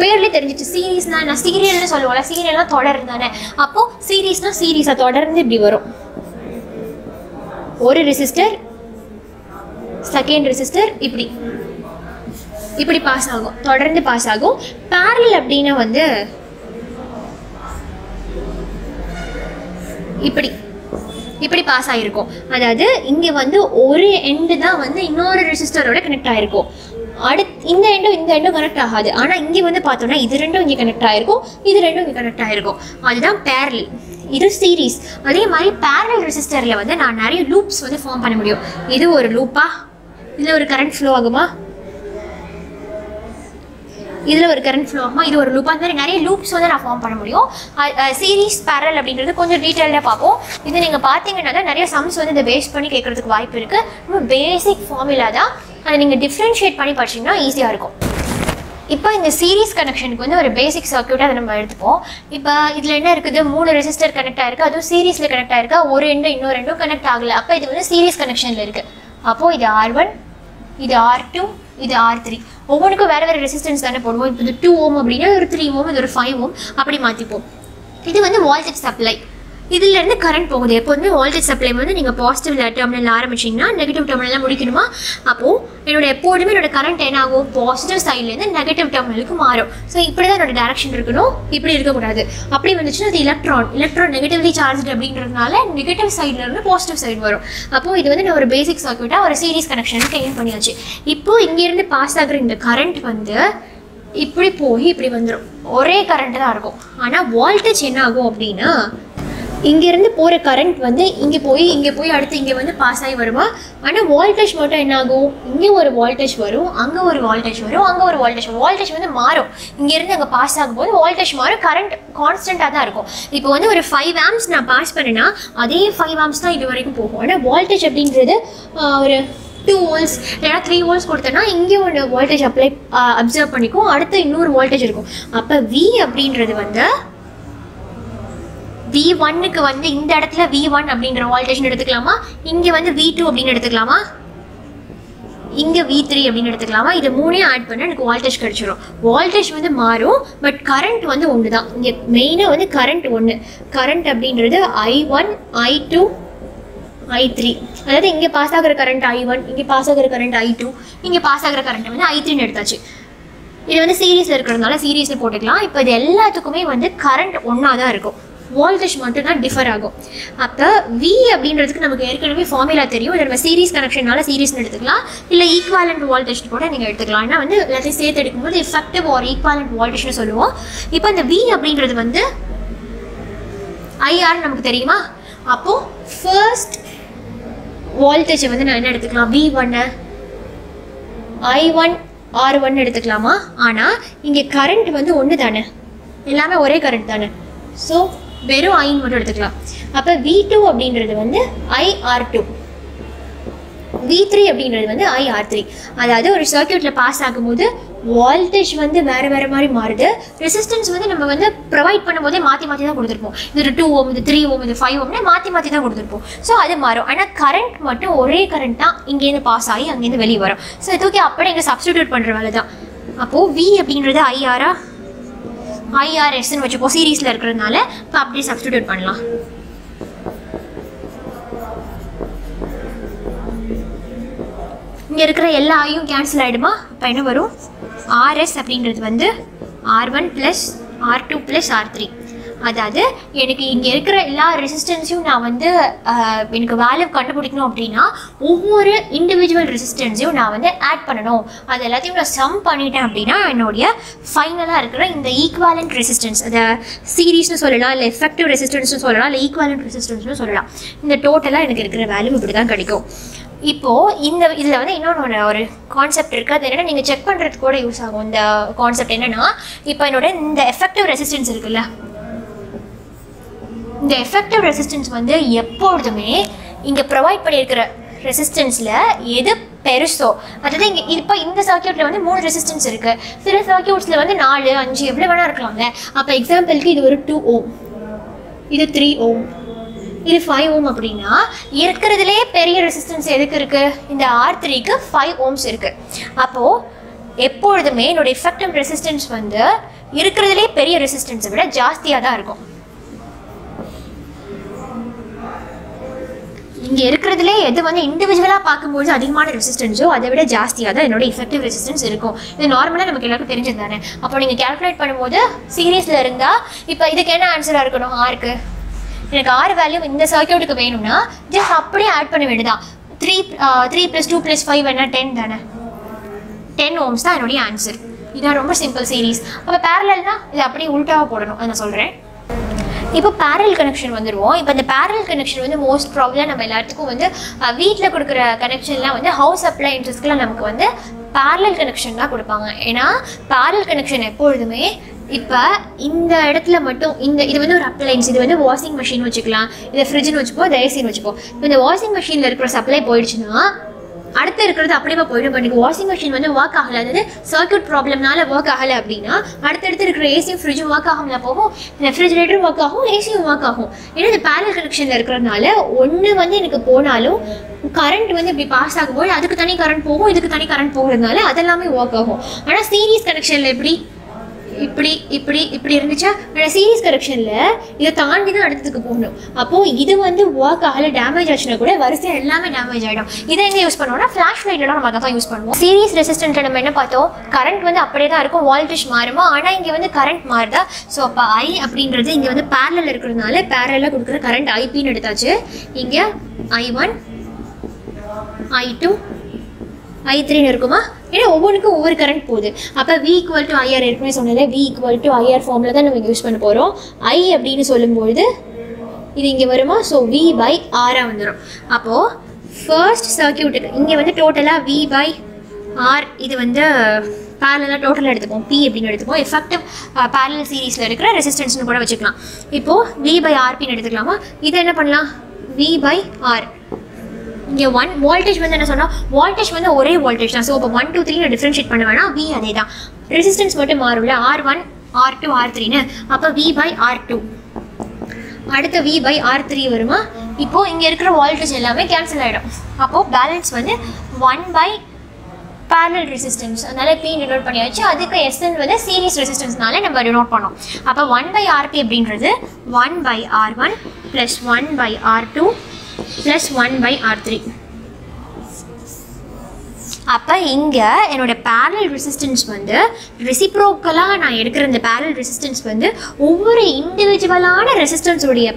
பேர்லேயே தெரிஞ்சிச்சு. சீரீஸ்னா நான் சீரியல்னு சொல்லுவோம்ல. சீரியல்னா தொடர் தானே. அப்போ சீரீஸ்னா சீரீஸாக தொடர்ந்து இப்படி வரும். ஒரு ரெசிஸ்டர் செகண்ட் ரெசிஸ்டர் இப்படி. இப்படி பாஸ் ஆகும். தொடர்ந்து பாஸ் ஆகும். பேரல் அப்படின்னா வந்து இப்படி இப்படி பாஸ் ஆகிருக்கும் அதாவது இங்கே வந்து ஒரு எண்டு தான் வந்து இன்னொரு ரெசிஸ்டரோட கனெக்ட் ஆகிருக்கும் அடுத் இந்த எண்டும் இந்த எண்டும் கனெக்ட் ஆகாது. ஆனால் இங்கே வந்து பார்த்தோம்னா இது ரெண்டும் இங்கே கனெக்ட் ஆகிருக்கும் இது ரெண்டும் இங்கே கனெக்ட் ஆகிருக்கும் அதுதான் பேரல் இது சீரீஸ் அதே மாதிரி பேரல் ரெசிஸ்டரில் வந்து நான் நிறைய லூப்ஸ் வந்து ஃபார்ம் பண்ண முடியும். இது ஒரு லூப்பா இதில் ஒரு கரண்ட் ஃப்ளோ ஆகுமா? இதில் ஒரு கரண்ட் ஃப்ளோ ஆகும்? இது ஒரு லூப் அந்த மாதிரி நிறைய லூப்ஸ் வந்து நான் ஃபார்ம் பண்ண முடியும். சீரீஸ் பேரல் அப்படின்றது கொஞ்சம் டீட்டெயிலாக பார்ப்போம். இது நீங்கள் பார்த்தீங்கன்னா தான் நிறைய சம்ஸ் வந்து இதை பேஸ் பண்ணி கேட்கறதுக்கு வாய்ப்பு இருக்குது ரொம்ப பேசிக் ஃபார்முலா தான். அதை நீங்கள் டிஃப்ரென்ஷியேட் பண்ணி படிச்சிங்கன்னா ஈஸியாக இருக்கும். இப்போ இந்த சீரிஸ் கனெக்ஷனுக்கு வந்து ஒரு பேசிக் சர்க்கியூட்டாக அதை நம்ம எடுத்துப்போம். இப்போ இதில் என்ன இருக்குது? மூணு ரெசிஸ்டர் கனெக்ட் ஆயிருக்கு. அதுவும் சீரீஸில் கனெக்ட் ஆயிருக்கு? ஒரு ரெண்டு இன்னொரு ரெண்டும் கனெக்ட் ஆகலை. அப்போ இது வந்து சீரீஸ் கனெக்ஷனில் இருக்குது அப்போது இது ஆர் ஒன் இது ஆர் டூ இது ஆர் த்ரீ ஒவ்வொன்றுக்கும் வேறு வேறு ரெசிஸ்டன்ஸ் தானே போடுவோம். இப்போ இது டூ ஓம் அப்படின்னா ஒரு த்ரீ ஓம் இது ஒரு ஃபைவ் ஓம் அப்படி மாற்றிப்போம் இது வந்து வால்டேஜ் சப்ளை இதுல இருந்து கரண்ட் போகுது. எப்போதுமே வோல்டேஜ் சப்ளை வந்து நீங்கள் பாசிட்டிவ் டெர்மினல் ஆரம்பிச்சிங்கன்னா நெகட்டிவ் டெர்மினல் முடிக்கணுமா? அப்போது என்னோட எப்போதுமே என்னோட கரண்ட் என்ன ஆகும்? பாசிட்டிவ் சைட்லேருந்து நெகட்டிவ் டெர்மினலுக்கு மாறும். ஸோ இப்படி தான் என்னோட டேரக்ஷன் இருக்கணும். இப்படி இருக்கக்கூடாது. அப்படி வந்துச்சுன்னா அது எலக்ட்ரான் எலக்ட்ரான் நெகட்டிவ்லி சார்ஜ் அப்படின்றதுனால நெகட்டிவ் சைடில் இருந்து பாசிட்டிவ் சைடு வரும். அப்போது இது வந்து நான் ஒரு பேசிக் சர்க்யூட்டாக ஒரு சீரிஸ் கனெக்ஷனுக்கு எயின் பண்ணியாச்சு. இப்போ இங்கேருந்து பாஸ் ஆகுற இந்த கரண்ட் வந்து இப்படி போய் இப்படி வந்துடும் ஒரே கரண்ட் தான் இருக்கும். ஆனால் வோல்டேஜ் என்ன ஆகும் அப்படின்னா இங்கேருந்து போகிற கரண்ட் வந்து இங்கே போய் இங்கே போய் அடுத்து இங்கே வந்து பாஸ் ஆகி வருமா? ஆனால் வோல்டேஜ் மட்டும் என்ன ஆகும்? இங்கே ஒரு வோல்டேஜ் வரும் அங்கே ஒரு வோல்டேஜ் வரும் அங்கே ஒரு வோல்டேஜ் வரும். வோல்டேஜ் வந்து மாறும். இங்கேருந்து அங்கே பாஸ் ஆகும்போது வோல்டேஜ் மாறும். கரண்ட் கான்ஸ்டண்ட்டாக தான் இருக்கும். இப்போ வந்து ஒரு ஃபைவ் ஆம்ஸ் நான் பாஸ் பண்ணேன்னா அதே ஃபைவ் ஆம்ஸ் தான் இது வரைக்கும் போகும். ஆனால் வோல்டேஜ் அப்படின்றது ஒரு டூ வோல்ட்ஸ் இல்லைனா த்ரீ வோல்ட்ஸ் கொடுத்தேன்னா இங்கே ஒரு வோல்டேஜ் அப்ளை அப்சர்வ் பண்ணிக்கும். அடுத்து இன்னொரு வோல்டேஜ் இருக்கும். அப்போ வி அப்படின்றது வந்து வி ஒன்னுக்கு வந்து இந்த இடத்துல வி ஒன் அப்படின்ற வால்டேஷன் எடுத்துக்கலாமா? இங்கே வந்து வி டூ அப்படின்னு எடுத்துக்கலாமா? இங்கே வி த்ரீ அப்படின்னு எடுத்துக்கலாமா? இது மூணையும் ஆட் பண்ணால் எனக்கு வால்டேஜ் கிடச்சிரும். வால்டேஜ் வந்து மாறும் பட் கரண்ட் வந்து ஒன்று தான் இங்கே மெயினாக வந்து கரண்ட் ஒன்று கரண்ட் அப்படின்றது I one I two I three அதாவது இங்கே பாஸ் ஆகிற கரண்ட் ஐ ஒன் இங்கே பாஸ் ஆகிற கரண்ட் ஐ டூ இங்கே பாஸ் ஆகிற கரண்ட் வந்து ஐ த்ரீன்னு எடுத்தாச்சு. இது வந்து சீரியஸில் இருக்கிறதுனால சீரியஸில் போட்டுக்கலாம். இப்போ இது எல்லாத்துக்குமே வந்து கரண்ட் ஒன்றா தான் இருக்கும். வோல்டேஜ் மட்டும்தான் டிஃபர் ஆகும். அப்போ வி அப்படின்றதுக்கு நமக்கு ஏற்கனவே ஃபார்முலா தெரியும். இதை நம்ம சீரிஸ் கனெக்ஷனால சீரிஸ்னு எடுத்துக்கலாம். இல்லை ஈக்குவாலண்ட் வோல்டேஜ் கூட நீங்கள் எடுத்துக்கலாம். ஏன்னா வந்து எல்லாத்தையும் சேர்த்து எடுக்கும்போது எஃபெக்டிவ் ஆர் ஈக்குவாலண்ட் வோல்டேஜ்னு சொல்லுவோம். இப்போ இந்த வி அப்படின்றது வந்து ஐஆர் நமக்கு தெரியுமா? அப்போது ஃபர்ஸ்ட் வோல்டேஜை வந்து நான் என்ன எடுத்துக்கலாம்? வி ஒன்னு ஐ ஒன் ஆர் ஒன் எடுத்துக்கலாமா? ஆனால் இங்கே கரண்ட் வந்து ஒன்று தானே எல்லாமே ஒரே கரண்ட் தானே? ஸோ வெறும் ஐன்னு மட்டும் எடுத்துக்கலாம். அப்போ வி டூ அப்படின்றது வந்து I R two V three அப்படின்றது வந்து ஐ ஆர் த்ரீ அதாவது ஒரு சர்க்கியூட்டில் பாஸ் ஆகும்போது வோல்டேஜ் வந்து வேறு வேறு மாதிரி மாறுது. ரெசிஸ்டன்ஸ் வந்து நம்ம வந்து ப்ரொவைட் பண்ணும்போதே மாற்றி மாற்றி தான் கொடுத்துருப்போம். இது டூ ஓம் இது த்ரீ ஓம் இது ஃபைவ் ஓம்னு மாற்றி மாற்றி தான் கொடுத்துருப்போம். ஸோ அது மாறும். ஆனால் கரண்ட் மட்டும் ஒரே கரண்ட் தான் இங்கேருந்து பாஸ் ஆகி அங்கேருந்து வெளியே வரும். ஸோ தூக்கி அப்படியே இங்கே சப்ஸ்டியூட் பண்ணுற வேலை தான் அப்போது வி அப்படின்றது ஐஆரா ஐஆர்எஸ்ன்னு வச்சுப்போம் சீரீஸில் இருக்கிறதுனால இப்போ அப்படியே சப்ஸ்டிடியூட் பண்ணலாம். இங்கே இருக்கிற எல்லா ஐயும் கேன்சல் ஆகிடுமா இப்போ என்ன வரும்? ஆர்எஸ் அப்படின்றது வந்து R one plus R two plus R three அதாவது எனக்கு இங்கே இருக்கிற எல்லா ரெசிஸ்டன்ஸையும் நான் வந்து எனக்கு வேல்யூ கண்டுபிடிக்கணும் அப்படின்னா ஒவ்வொரு இண்டிவிஜுவல் ரெசிஸ்டன்ஸையும் நான் வந்து ஆட் பண்ணணும். அது எல்லாத்தையும் நான் சம் பண்ணிட்டேன் அப்படின்னா என்னுடைய ஃபைனலாக இருக்கிற இந்த ஈக்குவாலண்ட் ரெசிஸ்டன்ஸ் அதை சீரீஸ்னு சொல்லலாம் இல்லை எஃபெக்டிவ் ரெசிஸ்டன்ஸ்னு சொல்லலாம் இல்லை ஈக்குவாலண்ட் ரெசிஸ்டன்ஸ்னு சொல்லலாம். இந்த டோட்டலாக எனக்கு இருக்கிற வேல்யூ இப்படி தான் கிடைக்கும். இப்போது இந்த இதில் வந்து இன்னொன்று ஒரு- ஒரு கான்செப்ட் இருக்குது அது என்னென்னா நீங்கள் செக் பண்ணுறதுக்கு கூட யூஸ் ஆகும். இந்த கான்செப்ட் என்னென்னா இப்போ என்னோட இந்த எஃபெக்டிவ் ரெசிஸ்டன்ஸ் இருக்குல்ல இந்த எஃபெக்டிவ் ரெசிஸ்டன்ஸ் வந்து எப்பொழுதுமே இங்கே ப்ரொவைட் பண்ணியிருக்கிற ரெசிஸ்டன்ஸில் எது பெருசோ அதாவது இங்கே இப்போ இந்த சர்க்கியூட்டில் வந்து மூணு ரெசிஸ்டன்ஸ் இருக்குது சில சர்க்கியூட்ஸில் வந்து நாலு அஞ்சு எவ்வளோ வேணால் இருக்கலாம்ல. அப்போ எக்ஸாம்பிளுக்கு இது ஒரு டூ ஓம் இது த்ரீ ஓம் இது ஃபைவ் ஓம் அப்படின்னா இருக்கிறதுலே பெரிய ரெசிஸ்டன்ஸ் எதுக்கு இருக்குது இந்த ஆர் த்ரீக்கு ஃபைவ் ஓம்ஸ் இருக்குது அப்போது எப்பொழுதுமே என்னோடய எஃபெக்டிவ் ரெசிஸ்டன்ஸ் வந்து இருக்கிறதுலே பெரிய ரெசிஸ்டன்ஸை விட ஜாஸ்தியாக தான் இருக்கும். இங்கே இருக்கிறதுலே எது வந்து இண்டிவிஜுவலாக பார்க்கும்போது அதிகமான ரெசிஸ்டன்ஸோ அதை விட ஜாஸ்தியாக தான் என்னோட இஃபெக்டிவ் ரெசிஸ்டன்ஸ் இருக்கும். இது நார்மலாக நமக்கு எல்லாருக்கும் தெரிஞ்சது தானே அப்போ நீங்கள் கேல்குலேட் பண்ணும்போது சீரியஸில் இருந்தால் இப்போ இதுக்கு என்ன ஆன்சராக இருக்கணும்? ஆருக்கு எனக்கு ஆறு வேல்யூ இந்த சர்க்கியூட்டுக்கு வேணும்னா ஜஸ்ட் அப்படியே ஆட் பண்ண வேண்டியதான் three three plus two plus five என்ன? டென் தானே? டென் ஓம்ஸ் தான் என்னுடைய ஆன்சர் இதுதான் ரொம்ப சிம்பிள் சீரீஸ் அப்போ பேரலல்னா இது அப்படியே உல்ட்டாவாக போடணும். அதை நான் சொல்கிறேன் இப்போ பேரல் கனெக்ஷன் வந்துடுவோம் இப்போ இந்த பேரல் கனெக்ஷன் வந்து மோஸ்ட் ப்ராப்ளம் நம்ம எல்லாத்துக்கும் வந்து வீட்டில் கொடுக்குற கனெக்ஷன்லாம் வந்து ஹவுஸ் அப்ளையன்சஸ்க்குலாம் நமக்கு வந்து பேரல் கனெக்ஷன் தான் கொடுப்பாங்க. ஏன்னா பேரல் கனெக்ஷன் எப்பொழுதுமே இப்போ இந்த இடத்துல மட்டும் இந்த இது வந்து ஒரு அப்ளைன்ஸ் இது வந்து வாஷிங் மிஷின் வச்சுக்கலாம். இதை ஃப்ரிட்ஜ்னு வச்சுப்போம் இந்த ஏசின்னு வச்சுப்போம் இப்போ இந்த வாஷிங் மிஷினில் இருக்கிற சப்ளை போயிடுச்சுன்னா அடுத்து இருக்கிறது அப்படியே போயிடும். பட் நீங்கள் வாஷிங் மிஷின் வந்து ஒர்க் ஆகலை. அதாவது சர்க்யூட் ப்ராப்ளம்னால ஒர்க் ஆகலை அப்படின்னா அடுத்தடுத்து இருக்கிற ஏசியும் ஃப்ரிட்ஜும் ஒர்க் ஆகாமல் போகும். ரெஃப்ரிஜரேட்டரும் ஒர்க் ஆகும் ஏசியும் ஒர்க் ஆகும். ஏன்னா இந்த பேரல் கனெக்ஷனில் இருக்கிறதுனால ஒன்று வந்து எனக்கு போனாலும் கரண்ட் வந்து இப்படி பாஸ் ஆகும்போது அதுக்கு தனி கரண்ட் போகும் இதுக்கு தனி கரண்ட் போகிறதுனால அதெல்லாமே ஒர்க் ஆகும். ஆனால் சீரீஸ் கனெக்ஷனில் எப்படி இப்படி இப்படி இப்படி இருந்துச்சா? ஆனால் சீரியஸ் கரெக்ஷனில் இதை தாண்டி தான் அடுத்ததுக்கு போகணும். அப்போது இது வந்து ஒர்க் ஆகல டேமேஜ் ஆச்சுன்னா கூட வரிசை எல்லாமே டேமேஜ் ஆகிடும் இதை எங்கே யூஸ் பண்ணுவோம்னா ஃப்ளாஷ் லைட்லாம் நம்ம அதை தான் யூஸ் பண்ணுவோம். சீரியஸ் ரெசிஸ்டன்ட் நம்ம என்ன பார்த்தோம்? கரண்ட் வந்து அப்படியே தான் இருக்கும். வால்டேஜ் மாறுமா? ஆனால் இங்கே வந்து கரண்ட் மாறுதா? ஸோ அப்போ ஐ அப்படின்றது இங்கே வந்து பேரலில் இருக்கிறதுனால பேரலில் கொடுக்குற கரண்ட் ஐபின்னு எடுத்தாச்சு. இங்கே ஐ ஒன் ஐ டூ ஐ த்ரீன்னு இருக்குமா? ஏன்னா ஒவ்வொன்றுக்கும் ஒவ்வொரு கரண்ட் போகுது. அப்போ வி ஈக்குவல் டு ஐஆர் ஏற்கனவே சொன்னது. வி ஈக்குவல் டு ஐஆர் ஃபார்மில் தான் நம்ம யூஸ் பண்ண போகிறோம் ஐ அப்படின்னு சொல்லும்பொழுது இது இங்கே வருமா? ஸோ வி பை ஆராக வந்துடும் அப்போது ஃபர்ஸ்ட் சர்க்கியூட்டுக்கு இங்கே வந்து டோட்டலாக வி பை ஆர் இது வந்து பேரலாக டோட்டலாக எடுத்துப்போம் பி அப்படின்னு எடுத்துப்போம் எஃபெக்டிவ் பேரல் சீரீஸில் இருக்கிற ரெசிஸ்டன்ஸ்னு கூட வச்சுக்கலாம். இப்போது வி பை ஆர்பின்னு எடுத்துக்கலாமா? இதை என்ன பண்ணலாம்? வி பை ஆர் இங்கே ஒன் வோல்டேஜ் வந்து என்ன சொன்னால் வோல்டேஜ் வந்து ஒரே வோல்டேஜ் தான். ஸோ இப்போ ஒன் டூ த்ரீ டிஃப்ரென்ஷியேட் பண்ண வேணாம் வி அதே தான் ரெசிஸ்டன்ஸ் மட்டும் மாறும்ல R one R two R த்ரீன்னு அப்போ வி பை ஆர் டூ அடுத்த வி பை ஆர் த்ரீ வருமா? இப்போ இங்கே இருக்கிற வோல்டேஜ் எல்லாமே கேன்சல் ஆகிடும் அப்போது பேலன்ஸ் வந்து ஒன் பை பேரல் ரெசிஸ்டன்ஸ் அதனால பி டினோட் பண்ணியாச்சு. அதுக்கு எஸ்என் வந்து சீரிஸ் ரெசிஸ்டன்ஸ்னால நம்ம டினோட் பண்ணோம். அப்போ ஒன் பை ஆர்பி அப்படின்றது one by R one plus one by R two plus one by R three அப்போ இங்கே என்னோட பேரல் ரெசிஸ்டன்ஸ் வந்து ரெசிப்ரோக்கலாக நான் எடுக்கிற இந்த பேரல் ரெசிஸ்டன்ஸ் வந்து ஒவ்வொரு இண்டிவிஜுவலான ரெசிஸ்டன்ஸுடைய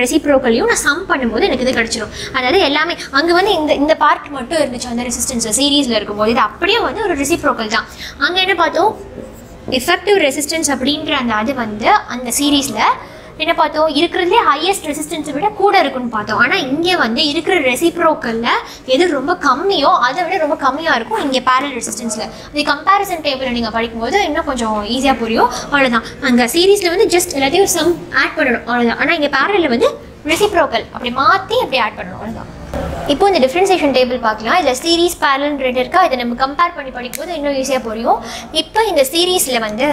ரெசிப்ரோக்கலையும் நான் சம் பண்ணும்போது எனக்கு இது கிடச்சிரும். அதாவது எல்லாமே அங்கே வந்து இந்த இந்த பார்ட் மட்டும் இருந்துச்சு அந்த ரெசிஸ்டன்ஸ் சீரீஸில் இருக்கும்போது. இது அப்படியே வந்து ஒரு ரெசிப்ரோக்கல் தான். அங்கே என்ன பார்த்தோம்? எஃபெக்டிவ் ரெசிஸ்டன்ஸ் அப்படின்ற அந்த அது வந்து அந்த சீரீஸில் என்ன பார்த்தோம்? இருக்கிறதுலே ஹையஸ்ட் ரெசிஸ்டன்ஸை விட கூட இருக்குன்னு பார்த்தோம். ஆனால் இங்கே வந்து இருக்கிற ரெசிப்ரோக்கலில் எது ரொம்ப கம்மியோ அதை விட ரொம்ப கம்மியாக இருக்கும் இங்கே பேரல் ரெசிஸ்டன்ஸில் அது கம்பேரிசன் டேபிளை நீங்கள் படிக்கும்போது இன்னும் கொஞ்சம் ஈஸியாக புரியும். அவ்வளோதான் அங்கே சீரீஸில் வந்து ஜஸ்ட் எல்லாத்தையும் சம் ஆட் பண்ணணும். அவ்வளோதான் ஆனால் இங்கே பேரலில் வந்து ரெசிப்ரோக்கல் அப்படி மாற்றி அப்படி ஆட் பண்ணணும். அவ்வளோதான் இப்போ இந்த டிஃப்ரென்சேஷன் டேபிள் பார்க்கலாம். இதில் சீரீஸ் பேரல் இருக்கா? இதை நம்ம கம்பேர் பண்ணி படிக்கும்போது இன்னும் ஈஸியாக புரியும். இப்போ இந்த சீரீஸில் வந்து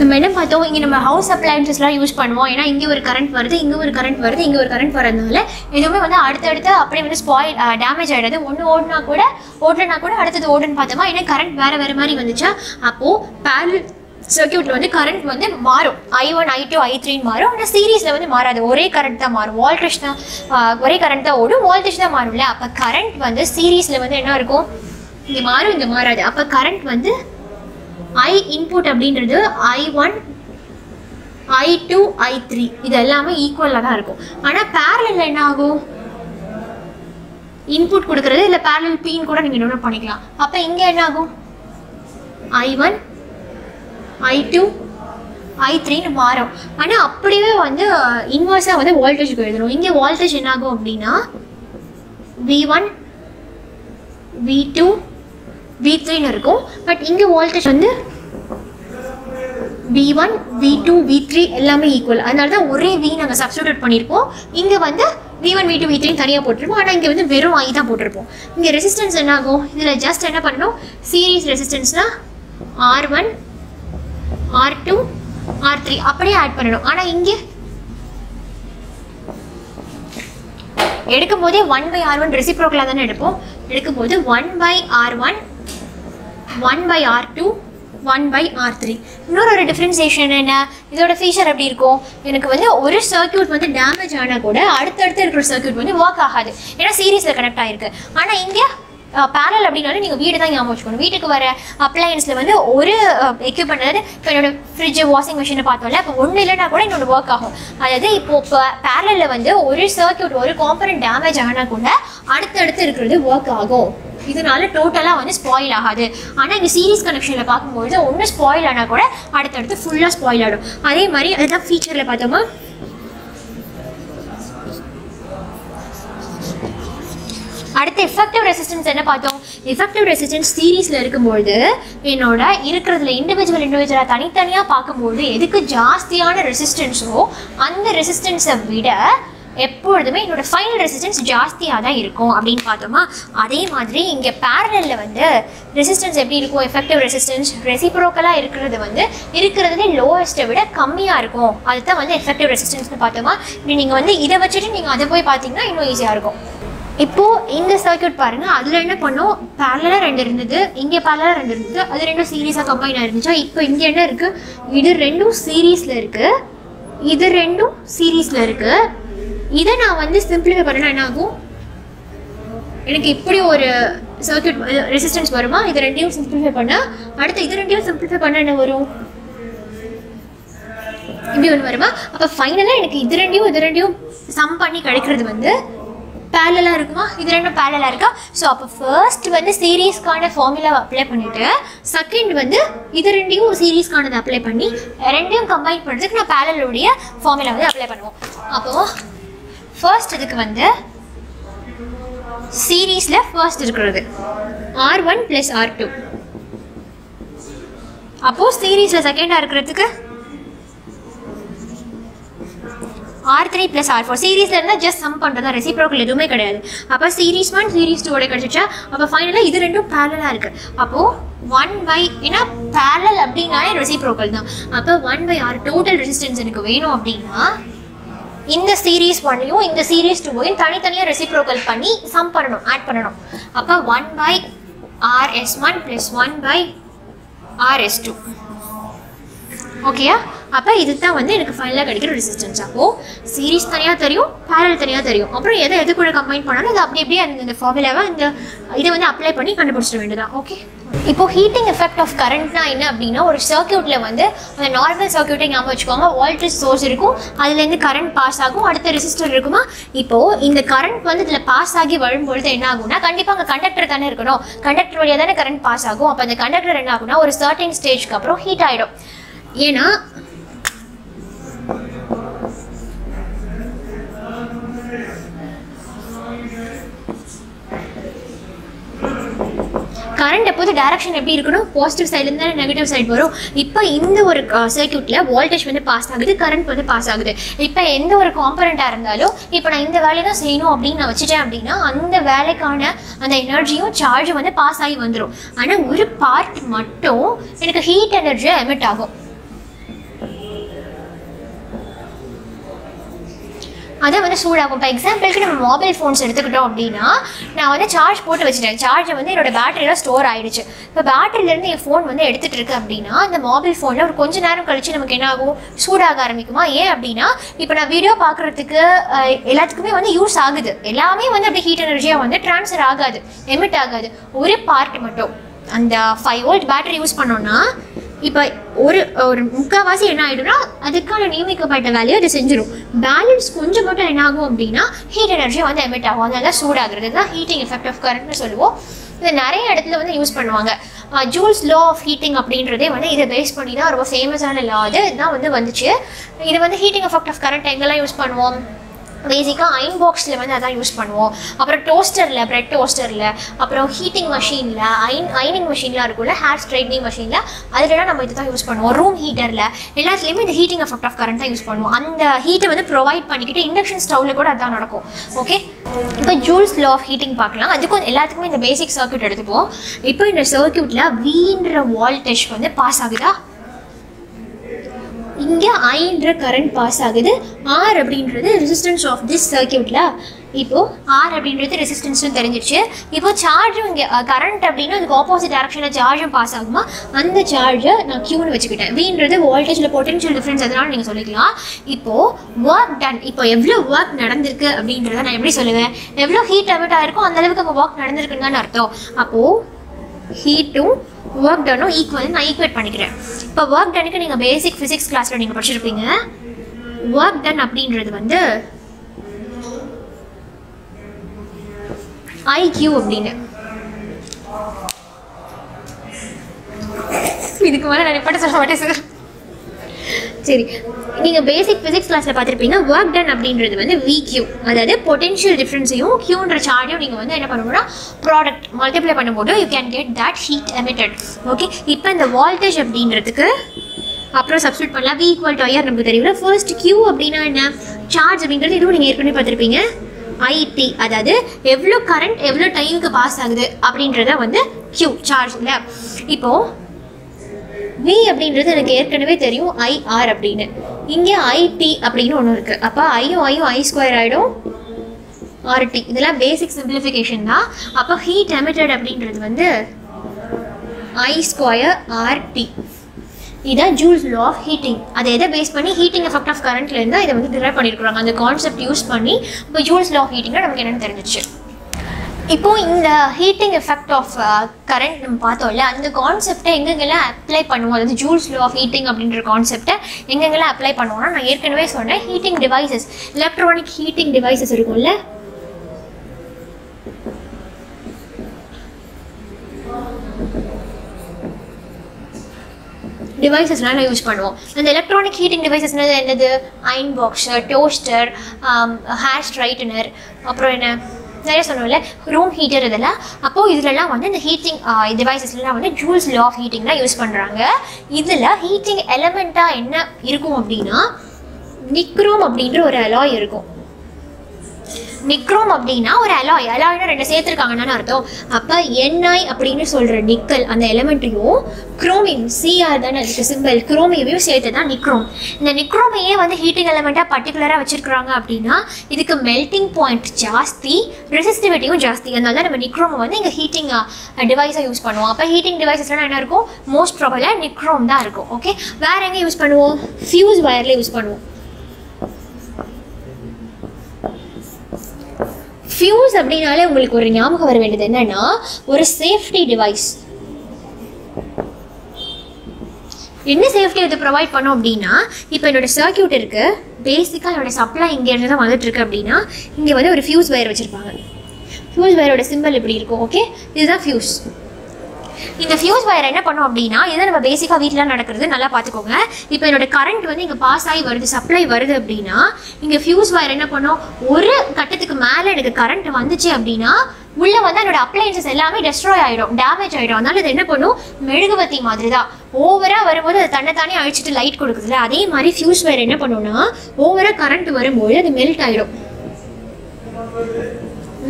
நம்ம என்ன பார்த்தோம்? இங்கே நம்ம ஹவுஸ் அப்ளையன்சஸ்லாம் யூஸ் பண்ணுவோம். ஏன்னா இங்கே ஒரு கரண்ட் வருது இங்கே ஒரு கரண்ட் வருது இங்கே ஒரு கரண்ட் வரதுனால எதுவுமே வந்து அடுத்தடுத்து அப்படியே வந்து ஸ்பாயில் டேமேஜ் ஆகிடாது ஒன்று ஓடினா கூட ஓடலனா கூட அடுத்தது ஓடுன்னு பார்த்தோமா? ஏன்னா கரண்ட் வேறு வேறு மாதிரி வந்துச்சா? அப்போது பேரல் சர்க்கியூட்ல வந்து கரண்ட் வந்து மாறும். ஐ ஒன் ஐ டூ ஐ த்ரீன்னு மாறும். ஆனால் சீரீஸில் வந்து மாறாது. ஒரே கரண்ட் தான் மாறும். வோல்டேஜ் தான் ஒரே கரண்ட் தான் ஓடும். வோல்டேஜ் தான் மாறும்ல. அப்போ கரண்ட் வந்து சீரீஸில் வந்து என்ன இருக்கும்? இங்கே மாறும் இங்கே மாறாது. அப்போ கரண்ட் வந்து ஐ இன்புட் அப்படின்றது I one I two I three இது எல்லாமே ஈக்குவலாக தான் இருக்கும். ஆனால் பேரலில் என்ன ஆகும்? இன்புட் கொடுக்கறது இல்லை பேரல் பீன் கூட நீங்கள் டெவலப் பண்ணிக்கலாம். அப்போ இங்கே என்ன ஆகும்? ஐ ஒன் ஐ டூ ஐ த்ரீன்னு மாறும். ஆனால் அப்படியே வந்து இன்வர்ஸாக வந்து வோல்டேஜ்க்கு எழுதணும் இங்கே வோல்டேஜ் என்ன ஆகும் அப்படின்னா V one V two V த்ரீன்னு இருக்கும். பட் இங்கே வோல்டேஜ் வந்து V one V two V three எல்லாமே ஈக்குவல் அதனால தான் ஒரே வி நாங்கள் சப்ஸ்டியூட் பண்ணியிருப்போம் இங்கே வந்து V one V two V three தனியாக போட்டிருப்போம். ஆனால் இங்கே வந்து வெறும் ஐ தான் போட்டிருப்போம். இங்கே ரெசிஸ்டன்ஸ் என்ன ஆகும் இதில் ஜஸ்ட் என்ன பண்ணணும்? Series ரெசிஸ்டன்ஸ்னால் R one R two R three அப்படியே ஆட் பண்ணணும். ஆனால் இங்கே எடுக்கும் போதே ஒன் பை ஆர் ஒன் ரெசிப்ரோக்கலாக தானே எடுப்போம். எடுக்கும் போது one by R one one by R two one by R three இன்னொரு ஒரு டிஃப்ரென்சியேஷன் என்ன? இதோட ஃபீச்சர் எப்படி இருக்கும்? எனக்கு வந்து ஒரு சர்க்யூட் வந்து டேமேஜ் ஆனால் கூட அடுத்தடுத்து இருக்கிற சர்க்யூட் வந்து ஒர்க் ஆகாது. ஏன்னா சீரீஸில் கனெக்ட் ஆகிருக்கு ஆனால் இங்கே பேரல் அப்படின்னாலே நீங்கள் வீடு தான் ஞாபகம் வச்சுக்கணும். வீட்டுக்கு வர அப்ளையன்ஸில் வந்து ஒரு எக்யூப்மெண்ட் அதாவது இப்போ என்னோட ஃப்ரிட்ஜ் வாஷிங் மிஷினை பார்த்தோம்ல இப்போ ஒன்று இல்லைனா கூட இன்னொன்று ஒர்க் ஆகும். அதாவது இப்போ இப்போ பேரலில் வந்து ஒரு சர்க்கியூட் ஒரு காம்பனன்ட் டேமேஜ் ஆனால் கூட அடுத்தடுத்து இருக்கிறது ஒர்க் ஆகும். இதனால டோட்டலாக வந்து ஸ்பாயில் ஆகாது. ஆனால் இங்கே சீரிஸ் கனெக்ஷனில் பார்க்கும்போது ஒன்று ஸ்பாயில் ஆனால் கூட அடுத்தடுத்து ஃபுல்லாக ஸ்பாயில் ஆகிடும் அதே மாதிரி அதுதான் ஃபீச்சரில் பார்த்தோமா? அடுத்து எஃபெக்டிவ் ரெசிஸ்டன்ஸ் என்ன பார்த்தோம்? எஃபெக்டிவ் ரெசிஸ்டன்ஸ் சீரீஸில் இருக்கும்போது என்னோட இருக்கிறதுல இண்டிவிஜுவல் இண்டிவிஜுவலாக தனித்தனியாக பார்க்கும்போது எதுக்கு ஜாஸ்தியான ரெசிஸ்டன்ஸோ அந்த ரெசிஸ்டன்ஸை விட எப்பொழுதுமே என்னோட ஃபைனல் ரெசிஸ்டன்ஸ் ஜாஸ்தியாக தான் இருக்கும் அப்படின்னு பார்த்தோமா? அதே மாதிரி இங்கே பேரலில் வந்து ரெசிஸ்டன்ஸ் எப்படி இருக்கும்? எஃபெக்டிவ் ரெசிஸ்டன்ஸ் ரெசிப்ரோக்கலாக இருக்கிறது வந்து இருக்கிறதுலே லோவஸ்ட்டை விட கம்மியாக இருக்கும். அதுதான் வந்து எஃபெக்டிவ் ரெசிஸ்டன்ஸ்னு பார்த்தோமா? இப்படி நீங்கள் வந்து இதை வச்சுட்டு நீங்கள் அதை போய் பார்த்தீங்கன்னா இன்னும் ஈஸியாக இருக்கும். இப்போ இந்த சர்க்கியூட் பாருங்க. அதுல என்ன பண்ணோம்? பேரலா ரெண்டு இருந்தது. இங்கே பேரலா ரெண்டு இருந்தது. அது ரெண்டும் சீரியஸா கம்பைன் ஆயிருந்துச்சா? இப்போ இங்க என்ன இருக்கு? இது ரெண்டும் சீரீஸ்ல இருக்கு. இது ரெண்டும் சீரீஸ்ல இருக்கு. இதை நான் வந்து சிம்பிளிஃபை பண்ணா என்ன ஆகும்? எனக்கு இப்படி ஒரு சர்க்கியூட் ரெசிஸ்டன்ஸ் வருமா? இது ரெண்டையும் சிம்பிளிஃபை பண்ணா அடுத்து இது ரெண்டையும் சிம்பிளிஃபை பண்ண என்ன வரும்? இப்படி ஒன்று வருமா? அப்போ ஃபைனலாக எனக்கு இது ரெண்டையும் இது ரெண்டையும் சம் பண்ணி கிடைக்கிறது வந்து பேரலாக இருக்குமா? இது ரெண்டும் பேரலாக இருக்கா? ஸோ அப்போ ஃபர்ஸ்ட் வந்து சீரீஸ்க்கான ஃபார்முலாவை அப்ளை பண்ணிவிட்டு செகண்ட் வந்து இது ரெண்டையும் சீரீஸ்க்கானதை அப்ளை பண்ணி ரெண்டையும் கம்பைன் பண்ணுறதுக்கு நான் பேரலுடைய ஃபார்முலா வந்து அப்ளை பண்ணுவோம். அப்போது ஃபர்ஸ்ட் இதுக்கு வந்து சீரீஸில் ஃபர்ஸ்ட் இருக்கிறது. R one plus R two அப்போது சீரீஸில் செகண்டாக இருக்கிறதுக்கு R three plus R four சீரீஸில் இருந்தால் ஜஸ்ட் சம் பண்ணுறது தான் ரெசிப்ரோக்கல் எதுவுமே கிடையாது. அப்போ சீரீஸ் ஒன் சீரீஸ் டூவோட கிடச்சிச்சா? அப்போ ஃபைனலாக இது ரெண்டும் பேரலாக இருக்குது அப்போது ஒன் பை ஏன்னா பேரல் அப்படின்னாலே ரெசிப்ரோக்கல் தான். அப்போ one by R total resistance எனக்கு வேணும் அப்படின்னா இந்த சீரீஸ் ஒன்லையும் இந்த சீரீஸ் டூவையும் தனித்தனியாக ரெசிப்ரோக்கல் பண்ணி சம் பண்ணணும் ஆட் பண்ணணும். அப்போ one by R S one plus one by R S two ஓகேயா அப்போ இதுதான் வந்து எனக்கு ஃபைனலாக கிடைக்கிற ரெசிஸ்டன்ஸ் அப்போது சீரிஸ் தனியாக தெரியும் பேரல் தனியாக தெரியும். அப்புறம் எதை எது கூட கம்பைன் பண்ணாலும் அது அப்படி அப்படியே அந்த ஃபார்முலாவை இந்த இதை வந்து அப்ளை பண்ணி கண்டுபிடிச்சிட வேண்டியதான் ஓகே இப்போ ஹீட்டிங் எஃபெக்ட் ஆஃப் கரண்ட்னா என்ன அப்படின்னா ஒரு சர்க்யூட்டில் வந்து அந்த நார்மல் சர்க்யூட்டை ஞாபகம் வச்சுக்கோங்க. வோல்டேஜ் சோர்ஸ் இருக்கும். அதுலேருந்து கரண்ட் பாஸ் ஆகும். அடுத்த ரெசிஸ்டர் இருக்குமா? இப்போது இந்த கரண்ட் வந்து இதில் பாஸ் ஆகி வரும்பொழுது என்ன ஆகும்னா கண்டிப்பாக அங்கே கண்டக்டர் தானே இருக்கணும். கண்டக்டர் வழியாக தானே கரண்ட் பாஸ் ஆகும். அப்போ அந்த கண்டக்டர் என்ன ஆகும்னா ஒரு சர்டன் ஸ்டேஜ்க்கு அப்புறம் ஹீட் ஆகிடும் ஏன்னா கரண்ட் எப்போது டைரக்ஷன் எப்படி இருக்கணும்? பாசிட்டிவ் சைட்லேருந்து தானே நெகட்டிவ் சைடு வரும். இப்போ இந்த ஒரு சர்க்கியூட்டில் வோல்டேஜ் வந்து பாஸ் ஆகுது கரண்ட் வந்து பாஸ் ஆகுது. இப்போ எந்த ஒரு காம்பனண்ட்டாக இருந்தாலும் இப்போ நான் இந்த வேலையை தான் செய்யணும் அப்படின்னு நான் வச்சுட்டேன் அப்படின்னா அந்த வேலைக்கான அந்த எனர்ஜியும் சார்ஜும் வந்து பாஸ் ஆகி வந்துடும் ஆனால் ஒரு பார்ட் மட்டும் எனக்கு ஹீட் எனர்ஜியாக எமிட் ஆகும். அதை வந்து சூடாகும். இப்போ எக்ஸாம்பிளுக்கு நம்ம மொபைல் ஃபோன்ஸ் எடுத்துக்கிட்டோம் அப்படின்னா நான் வந்து சார்ஜ் போட்டு வச்சுட்டேன். சார்ஜை வந்து என்னோட பேட்டரியில் ஸ்டோர் ஆகிடுச்சு இப்போ பேட்டரியிலேருந்து என் ஃபோன் வந்து எடுத்துகிட்டு இருக்கு அப்படின்னா அந்த மொபைல் ஃபோனில் ஒரு கொஞ்ச நேரம் கழித்து நமக்கு என்ன ஆகும்? சூடாக ஆரம்பிக்குமா? ஏன் அப்படின்னா இப்போ நான் வீடியோ பார்க்குறதுக்கு எல்லாத்துக்குமே வந்து யூஸ் ஆகுது. எல்லாமே வந்து அப்படி ஹீட் எனர்ஜியாக வந்து ட்ரான்ஸ்ஃபர் ஆகாது எமிட் ஆகாது. ஒரு பார்ட் மட்டும். அந்த ஃபைவ் வோல்ட் பேட்டரி யூஸ் பண்ணோன்னா இப்போ ஒரு ஒரு முக்கால்வாசி என்ன ஆகிடும்னா அதுக்கான நியமிக்கப்பட்ட வேலையை அது செஞ்சிடும் பேலன்ஸ் கொஞ்சம் மட்டும் என்ன ஆகும் அப்படின்னா ஹீட் எனர்ஜி வந்து எமிட் ஆகும். அதனால சூடாகிறது. தான் ஹீட்டிங் எஃபெக்ட் ஆஃப் கரண்ட்னு சொல்லுவோம். இது நிறைய இடத்துல வந்து யூஸ் பண்ணுவாங்க. ஜூல்ஸ் லா ஆஃப் ஹீட்டிங் அப்படின்றதே வந்து இதை பேஸ் பண்ணி தான் ரொம்ப ஃபேமஸான லா அது. இதுதான் வந்து வந்துச்சு. இது வந்து ஹீட்டிங் எஃபெக்ட் ஆஃப் கரண்ட் எங்கெல்லாம் யூஸ் பண்ணுவோம். பேசிக்காக அயன் பாக்ஸில் வந்து அதான் யூஸ் பண்ணுவோம். அப்புறம் டோஸ்டரில் ப்ரெட் டோஸ்டரில் அப்புறம் ஹீட்டிங் மிஷினில் அயன் அயனிங் மிஷின்லாம் இருக்கும்ல ஹேர் ஸ்ட்ரைட்னிங் மிஷினில் அதுலலாம் நம்ம இது தான் யூஸ் பண்ணுவோம். ரூம் ஹீட்டரில் எல்லாத்துலேயுமே இந்த ஹீட்டிங் எஃபெக்ட் ஆஃப் கரண்ட் தான் யூஸ் பண்ணுவோம். அந்த ஹீட்டை வந்து ப்ரொவைட் பண்ணிக்கிட்டு இண்டக்ஷன் ஸ்டவ்வில் கூட அதான் நடக்கும். ஓகே இப்போ ஜூல்ஸ் லா ஆஃப் ஹீட்டிங் பார்க்கலாம். அதுக்கும் எல்லாத்துக்குமே இந்த பேசிக் சர்க்யூட் எடுத்துப்போம் இப்போ இந்த சர்க்யூட்டில் வீன்ற வால்டேஜ் வந்து பாஸ் ஆகுதா? இங்கே ஐன்ற கரண்ட் பாஸ் ஆகுது. ஆர் அப்படின்றது ரெசிஸ்டன்ஸ் ஆஃப் திஸ் சர்க்கியூட்ல இப்போ ஆர் அப்படின்றது ரெசிஸ்டன்ஸும் தெரிஞ்சிருச்சு. இப்போ சார்ஜும் இங்கே கரண்ட் அப்படின்னா அதுக்கு ஆப்போசிட் டேரக்ஷனில் சார்ஜும் பாஸ் ஆகுமா? அந்த சார்ஜை நான் க்யூன்னு வச்சுக்கிட்டேன். வீன்றது வோல்டேஜில் பொட்டன்ஷியல் டிஃப்ரென்ஸ் அதனால நீங்கள் சொல்லிக்கலாம். இப்போது ஒர்க் டன் இப்போ எவ்வளோ ஒர்க் நடந்திருக்கு அப்படின்றத நான் எப்படி சொல்லுவேன்? எவ்வளோ ஹீட் அமிட் ஆயிருக்கோ அந்த அளவுக்கு அங்கே ஒர்க் நடந்திருக்குன்னு தான் அர்த்தம். அப்போது ஹீட்டும் ஒர்க் டனும் ஈக்குவல் நான் ஈக்குவேட் பண்ணிக்கிறேன். இப்போ ஒர்க் டனுக்கு நீங்கள் பேசிக் ஃபிசிக்ஸ் கிளாஸில் நீங்கள் படிச்சிருப்பீங்க. ஒர்க் டன் அப்படின்றது வந்து ஐக்யூ அப்படின்னு. இதுக்கு மேலே நான் நிப்பாட்ட சொல்ல மாட்டேன் சார் சரி நீங்கள் பேசிக் ஃபிசிக்ஸ் கிளாஸில் பார்த்துருப்பீங்க. ஒர்க் டன் அப்படின்றது வந்து விக்யூ அதாவது பொட்டென்ஷியல் டிஃப்ரென்ஸையும் கியூன்ற சார்ஜையும் நீங்கள் வந்து என்ன பண்ணணும்னா ப்ராடக்ட் மல்டிப்ளை பண்ணும்போது you can get that heat emitted okay இப்போ இந்த வால்டேஜ் அப்படின்றதுக்கு அப்புறம் சப்ஸ்டியூட் பண்ணலாம். வி ஈக்குவல் டு ஐஆர் நமக்கு தெரியல ஃபர்ஸ்ட் கியூ அப்படின்னா என்ன? சார்ஜ் அப்படின்றது இதுவும் நீங்கள் ஏற்கனவே பார்த்துருப்பீங்க. ஐடி அதாவது எவ்வளோ கரண்ட் எவ்வளோ டைமுக்கு பாஸ் ஆகுது அப்படின்றத வந்து கியூ சார்ஜ் இல்லை. இப்போது வி அப்படின்றது எனக்கு ஏற்கனவே தெரியும். ஐஆர் அப்படின்னு. இங்கே ஐடி அப்படின்னு ஒன்று இருக்குது அப்போ ஐயும் ஐயும் ஐ ஸ்கொயர் ஆகிடும் ஆர்டி இதெல்லாம் பேசிக் சிம்பிளிஃபிகேஷன் தான். அப்போ ஹீட் எமிட்டட் அப்படின்றது வந்து ஐ ஸ்கொயர் ஆர்டி இதான் ஜூல்ஸ் லா ஆஃப் ஹீட்டிங் அதை எதை பேஸ் பண்ணி ஹீட்டிங் எஃபெக்ட் ஆஃப் கரண்ட்லேருந்து இதை வந்து டிரைவ் பண்ணியிருக்கிறாங்க அந்த கான்செப்ட் யூஸ் பண்ணி இப்போ ஜூல்ஸ் லா ஆஃப் ஹீட்டிங்கில் நமக்கு என்னென்னு தெரிஞ்சிச்சு. இப்போ இந்த ஹீட்டிங் எஃபெக்ட் ஆஃப் கரண்ட் நம்ம பார்த்தோம்ல அந்த கான்செப்டை எங்கெங்கெல்லாம் அப்ளை பண்ணுவோம்? அதாவது ஜூல்ஸ் லோ ஆஃப் ஹீட்டிங் அப்படின்ற கான்செப்டை எங்கெங்கெல்லாம் அப்ளை பண்ணுவோம்னா நான் ஏற்கனவே சொன்னேன் heating devices electronic heating devices இருக்கும்ல? டிவைசஸ்லாம் யூஸ் பண்ணுவோம். அந்த எலக்ட்ரானிக் ஹீட்டிங் டிவைசஸ்னால் என்னது? Iron boxer toaster hair straightener அப்புறம் என்ன? நிறைய சொன்னோம்ல ரூம் ஹீட்டர் இதெல்லாம். அப்போது இதுலலாம் வந்து இந்த ஹீட்டிங் டிவைசஸ்லாம் வந்து ஜூல்ஸ் லா ஆஃப் ஹீட்டிங் யூஸ் பண்ணுறாங்க இதில் ஹீட்டிங் எலமெண்ட்டாக என்ன இருக்கும் அப்படின்னா நிக்ரோம் அப்படின்ற ஒரு அலாய் இருக்கும். நிக்ரோம் அப்படின்னா ஒரு அலாய் அலாய்னா ரெண்டு சேர்த்துருக்காங்கன்னு அர்த்தம். அப்போ என்ஐ அப்படின்னு சொல்கிற நிக்கல் அந்த எலமெண்ட்டையும் குரோமியம் சிஆர் தானே அதுக்கு சிம்பிள் குரோமியவையும் சேர்த்து தான் நிக்ரோம். இந்த நிக்ரோமையே வந்து ஹீட்டிங் எலமெண்ட்டாக பர்டிகுலராக வச்சுருக்குறாங்க அப்படின்னா இதுக்கு மெல்டிங் பாயிண்ட் ஜாஸ்தி ரெசிஸ்டிவிட்டியும் ஜாஸ்தி. அதனால தான் நம்ம நிக்ரோமை வந்து இங்கே ஹீட்டிங் டிவைஸாக யூஸ் பண்ணுவோம். அப்போ ஹீட்டிங் டிவைசஸ்லாம் என்ன இருக்கும்? மோஸ்ட் ப்ராபலாக நிக்ரோம் தான் இருக்கும். ஓகே வேறு எங்கே யூஸ் பண்ணுவோம்? ஃபியூஸ் வயரில் யூஸ் பண்ணுவோம். ஃபியூஸ் அப்படின்னாலே உங்களுக்கு ஒரு ஞாபகம் வர வேண்டியது என்னன்னா ஒரு சேஃப்டி டிவைஸ் என்ன சேஃப்டி இது ப்ரொவைட் பண்ணோம் அப்படின்னா இப்போ என்னோட சர்க்கியூட் இருக்கு. பேசிக்காக என்னோட சப்ளை இங்கேருந்து தான் வந்துட்டு இருக்கு அப்படின்னா இங்கே வந்து ஒரு ஃபியூஸ் வயர் வச்சிருப்பாங்க. ஃபியூஸ் வயரோட சிம்பிள் இப்படி இருக்கும் ஓகே இதுதான் ஃபியூஸ் இந்த ஃபியூஸ் வயர் என்ன பண்ணும் அப்படின்னா இதை நம்ம பேசிக்காக வீட்டில் நடக்கிறது நல்லா பார்த்துக்கோங்க. இப்போ என்னோட கரண்ட் வந்து இங்கே பாஸ் ஆகி வருது சப்ளை வருது அப்படின்னா இங்கே ஃபியூஸ் வயர் என்ன பண்ணும்? ஒரு கட்டத்துக்கு மேலே எனக்கு கரண்ட் வந்துச்சு அப்படின்னா உள்ள வந்து என்னோட அப்ளைன்சஸ் எல்லாமே டெஸ்ட்ராய் ஆயிடும் டேமேஜ் ஆயிடும். அதனால இது என்ன பண்ணும்? மெழுகுவத்தி மாதிரி தான் ஓவரா வரும்போது அது தன்னைத்தானே அழிச்சிட்டு லைட் கொடுக்குதுல அதே மாதிரி ஃபியூஸ் வயர் என்ன பண்ணும்னா ஓவரா கரண்ட் வரும்போது அது மெல்ட் ஆயிடும்.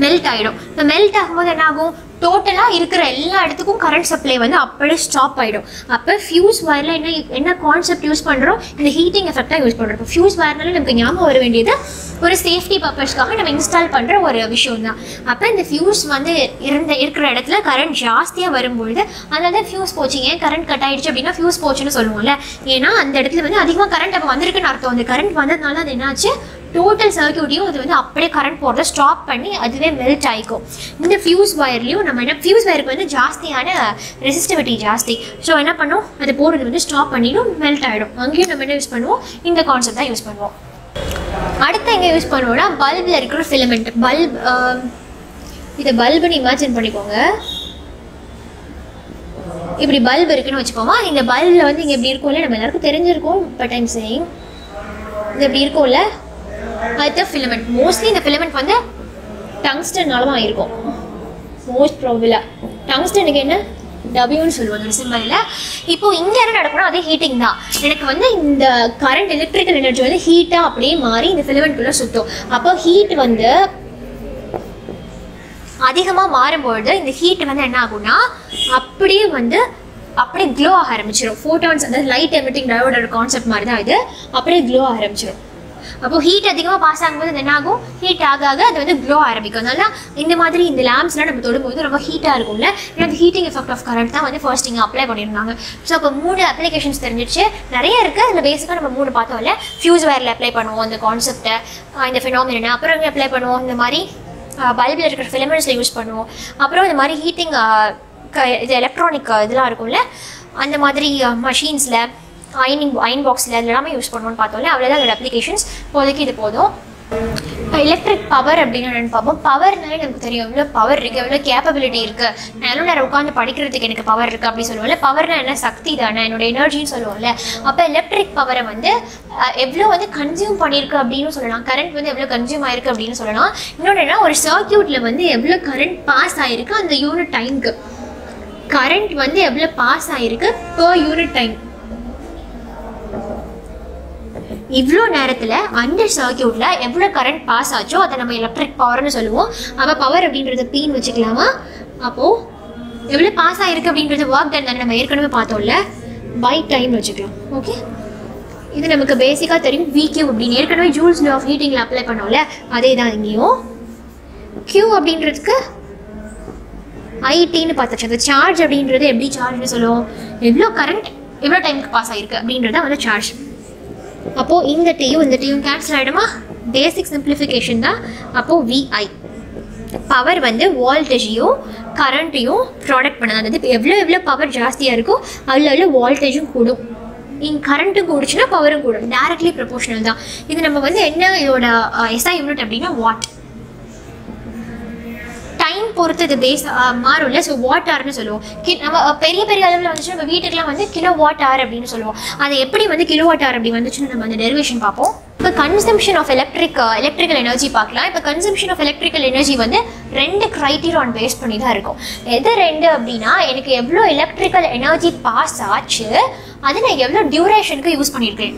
மெல்ட் ஆகிடும் இப்போ மெல்ட் ஆகும்போது என்ன ஆகும்? டோட்டலாக இருக்கிற எல்லா இடத்துக்கும் கரண்ட் சப்ளை வந்து அப்படியே ஸ்டாப் ஆகிடும் அப்போ ஃபியூஸ் வயரில் என்ன என்ன கான்செப்ட் யூஸ் பண்ணுறோம் இந்த ஹீட்டிங் எஃபெக்டாக யூஸ் பண்ணுறோம் இப்போ ஃபியூஸ் வயர்னால நமக்கு ஞாபகம் வர வேண்டியது ஒரு சேஃப்டி பர்பஸ்க்காக நம்ம இன்ஸ்டால் பண்ணுற ஒரு விஷயம் தான் அப்போ இந்த ஃபியூஸ் வந்து இருந்த இருக்கிற இடத்துல கரண்ட் ஜாஸ்தியாக வரும்பொழுது அதனால ஃபியூஸ் போச்சு ஏன் கரண்ட் கட் ஆகிடுச்சு அப்படின்னா ஃபியூஸ் போச்சுன்னு சொல்லுவோம்ல. ஏன்னா அந்த இடத்துல வந்து அதிகமாக கரண்ட் அப்போ வந்திருக்குன்னு அர்த்தம். அந்த கரண்ட் வந்ததுனால அது என்னாச்சு? டோட்டல் சர்க்கியூட்டையும் அது வந்து அப்படியே கரண்ட் போகிறத ஸ்டாப் பண்ணி அதுவே மெல்ட் ஆகிக்கும் இந்த ஃபியூஸ் வயர்லையும் நம்ம என்ன ஃபியூஸ் வயருக்கு வந்து ஜாஸ்தியான ரெசிஸ்டிவிட்டி ஜாஸ்தி. ஸோ என்ன பண்ணும்? அது போடுறது வந்து ஸ்டாப் பண்ணிடும் மெல்ட் ஆகிடும் அங்கேயும் நம்ம என்ன யூஸ் பண்ணுவோம்? இந்த கான்செப்ட் தான் யூஸ் பண்ணுவோம். அடுத்து எங்கே யூஸ் பண்ணுவோம்னா பல்பில் இருக்கிற ஃபிலமெண்ட் பல்ப் இதை பல்புன்னு இமேஜின் பண்ணிக்கோங்க. இப்படி பல்ப் இருக்குன்னு வச்சுக்கோமா இந்த பல்பில் வந்து இங்கே இப்படி இருக்கும்ல நம்ம எல்லாருக்கும் தெரிஞ்சிருக்கோம் இப்போ டைம் சேயிங் இது இப்படி இருக்கும்ல அடுத்த ஃபிலமெண்ட் மோஸ்ட்லி இந்த ஃபிலமெண்ட் வந்து டங்ஸ்டன்னால தான் இருக்கும் மோஸ்ட் ப்ராபபிளாக டங்ஸ்டனுக்கு என்ன? டபியூன்னு சொல்லுவாங்க ஒரு இப்போ இங்கே என்ன நடக்கணும் அதே ஹீட்டிங் தான். எனக்கு வந்து இந்த கரண்ட் எலக்ட்ரிக்கல் எனர்ஜி வந்து ஹீட்டாக அப்படியே மாறி இந்த ஃபிலமெண்ட்குள்ளே சுற்றும் அப்போ ஹீட் வந்து அதிகமாக மாறும்பொழுது இந்த ஹீட் வந்து என்ன ஆகும்னா அப்படியே வந்து அப்படியே க்ளோ ஆக ஆரம்பிச்சிடும் ஃபோட்டான்ஸ் வந்து லைட் எமிட்டிங் டயோடோட கான்செப்ட் மாதிரி தான் இது. அப்படியே க்ளோ ஆரம்பிச்சிடும் அப்போ ஹீட் அதிகமாக பாஸ் ஆகும்போது என்ன ஆகும் ஹீட் ஆக ஆக அது வந்து க்ளோ ஆரம்பிக்கும். அதனால இந்த மாதிரி இந்த லேம்ப்ஸ்லாம் நம்ம தொடும்போது ரொம்ப ஹீட்டாக இருக்கும்ல. ஏன்னா அந்த ஹீட்டிங் எஃபெக்ட் ஆஃப் கரண்ட் தான் வந்து ஃபர்ஸ்ட் இங்கே அப்ளை பண்ணியிருந்தாங்க. ஸோ அப்போ மூணு அப்ளிகேஷன்ஸ் தெரிஞ்சிச்சு நிறைய இருக்குது அதில் பேசிக்காக நம்ம மூணு பார்த்தோம்ல ஃபியூஸ் வயரில் அப்ளை பண்ணுவோம் அந்த கான்செப்டை இந்த ஃபினாமினா அப்புறம் எங்கே அப்ளை பண்ணுவோம் இந்த மாதிரி பல்பில் இருக்கிற ஃபிலமெண்ட்ஸில் யூஸ் பண்ணுவோம். அப்புறம் இந்த மாதிரி ஹீட்டிங் இது எலக்ட்ரானிக் இதெல்லாம் இருக்கும்ல. அந்த மாதிரி மஷின்ஸில் அயனிங் அயன் பாக்ஸில் அது எல்லாமே யூஸ் பண்ணுவோம்னு பார்த்தோம்ல அவ்வளோதான் அதோட அப்ளிகேஷன்ஸ் இப்போதைக்கு இது போதும். எலக்ட்ரிக் பவர் அப்படின்னு என்னன்னு பார்ப்போம். பவர்னாலே நமக்கு தெரியும் எவ்வளோ பவர் இருக்குது எவ்வளோ கேப்பபிலிட்டி இருக்குது நான் எவ்வளோ நேரம் உட்காந்து படிக்கிறதுக்கு எனக்கு பவர் இருக்குது அப்படின்னு சொல்லுவோம்ல பவர்னா என்ன? சக்தி தானே என்னோட எனர்ஜின்னு சொல்லுவோம்ல. அப்போ எலக்ட்ரிக் பவரை வந்து எவ்வளோ வந்து கன்சியூம் பண்ணியிருக்கு அப்படின்னு சொல்லலாம். கரண்ட் வந்து எவ்வளோ கன்சியூம் ஆயிருக்கு அப்படின்னு சொல்லலாம். இன்னொன்று ஒரு சர்க்கியூட்டில் வந்து எவ்வளோ கரண்ட் பாஸ் ஆயிருக்கு அந்த யூனிட் டைமுக்கு கரண்ட் வந்து எவ்வளோ பாஸ் ஆயிருக்கு பர் யூனிட் டைம் இவ்வளோ நேரத்தில் அந்த சர்க்கியூட்டில் எவ்வளோ கரண்ட் பாஸ் ஆச்சோ அதை நம்ம எலக்ட்ரிக் பவர்னு சொல்லுவோம். அப்போ பவர் அப்படின்றத பீன் வச்சுக்கலாமா? அப்போது எவ்வளோ பாஸ் ஆகிருக்கு அப்படின்றது ஒர்க் டன் தானே நம்ம ஏற்கனவே பார்த்தோம்ல? பை டைம் வச்சுக்கலாம். ஓகே இது நமக்கு பேசிக்காக தெரியும். விக்யூ அப்படின்னு. ஏற்கனவே ஜூல்ஸ் லா ஆஃப் ஹீட்டிங்கில் அப்ளை பண்ணோம்ல? அதே தான் இங்கேயும். கியூ அப்படின்றதுக்கு ஐடின்னு பார்த்தாச்சு அந்த சார்ஜ் அப்படின்றது எப்படி சார்ஜ்னு சொல்லுவோம்? எவ்வளோ கரண்ட் எவ்வளோ டைமுக்கு பாஸ் ஆகிருக்கு அப்படின்றது வந்து சார்ஜ் அப்போது இந்த டீயும் இந்த டீயும் கேன்சல் ஆகிடுமா பேசிக் சிம்பிளிஃபிகேஷன் தான். அப்போது விஐ பவர் வந்து வோல்டேஜையும் கரண்ட்டையும் ப்ராடக்ட் பண்ணது அதாவது எவ்வளோ எவ்வளோ பவர் ஜாஸ்தியாக இருக்கோ அவ்வளோ அவ்வளோ வோல்டேஜும் கூடும். இங்கே கரண்ட்டும் கூடுச்சுன்னா பவரும் கூடும். டேரக்ட்லி ப்ரொபோஷனல் தான். இது நம்ம வந்து என்ன இதோட uh, எஸ்ஐ யூனிட் அப்படின்னா வாட் டைம் பொறுத்து இது பேஸ் மாறும்ல ஸோ வாட் ஆர்னு சொல்லுவோம். கி- நம்ம பெரிய பெரிய அளவில் வந்துச்சு நம்ம வீட்டுக்குலாம் வந்து கிலோ வாட் ஆர் அப்படின்னு சொல்லுவோம். அது எப்படி வந்து கிலோ வாட் ஆர் அப்படி வந்துச்சுன்னு நம்ம அந்த டெரிவேஷன் பார்ப்போம். இப்போ consumption of electric electrical energy பார்க்கலாம். இப்போ கன்சம்ஷன் ஆஃப் எலக்ட்ரிக்கல் எனர்ஜி வந்து ரெண்டு க்ரைட்டீரியான் பேஸ் பண்ணி தான் இருக்கும். எது ரெண்டு அப்படின்னா எனக்கு எவ்வளோ எலக்ட்ரிக்கல் எனர்ஜி பாஸ் ஆச்சு அதை நான் எவ்வளோ டியூரேஷனுக்கு யூஸ் பண்ணியிருக்கேன்.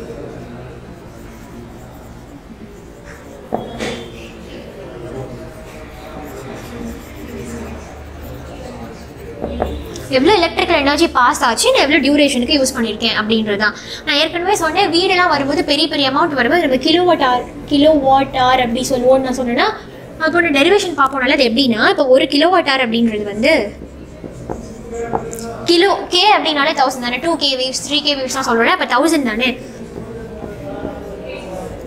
எவ்வளோ எலக்ட்ரிக்கல் எனர்ஜி பாஸ் ஆச்சு நான் எவ்வளோ டியூரேஷனுக்கு யூஸ் பண்ணியிருக்கேன் அப்படின்றது தான் நான் ஏற்கனவே சொன்னேன் வீடெல்லாம் வரும்போது பெரிய பெரிய அமௌண்ட் வரும்போது நம்ம kilowatt hour kilo watt hour அப்படி சொல்லுவோம்னு நான் சொன்னேன்னா அப்போ நான் டெரிவேஷன் பார்ப்போம்னால அது எப்படின்னா இப்போ ஒரு கிலோவாட் ஆர் அப்படின்றது வந்து கிலோ கே அப்படின்னாலே தௌசண்ட் தானே? Two K waves three K வேவ்ஸ்லாம் சொல்கிறேன் அப்போ தௌசண்ட் தானே?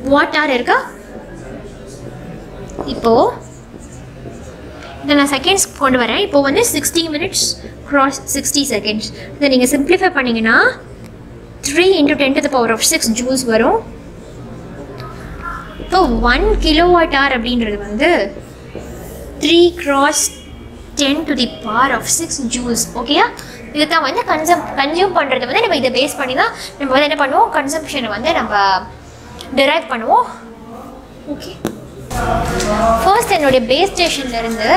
வாட் ஆர் இருக்கா? இப்போது இதை நான் செகண்ட்ஸ் கொண்டு வரேன். இப்போ வந்து sixty minutes cross sixty seconds இதை நீங்கள் சிம்பிளிஃபை பண்ணிங்கன்னா three into ten to the power of six joules வரும். இப்போ ஒன் கிலோவாட் ஆர் அப்படின்றது வந்து three cross ten to the power of six joules ஓகேயா இதை தான் வந்து கன்சம் கன்சியூம் பண்ணுறது வந்து நம்ம இதை பேஸ் பண்ணி தான் நம்ம வந்து என்ன பண்ணுவோம்? கன்சம்ஷனை வந்து நம்ம டிரைவ் பண்ணுவோம். ஓகே ஃபர்ஸ்ட் என்னுடைய பேஸ் ஸ்டேஷன்லேருந்து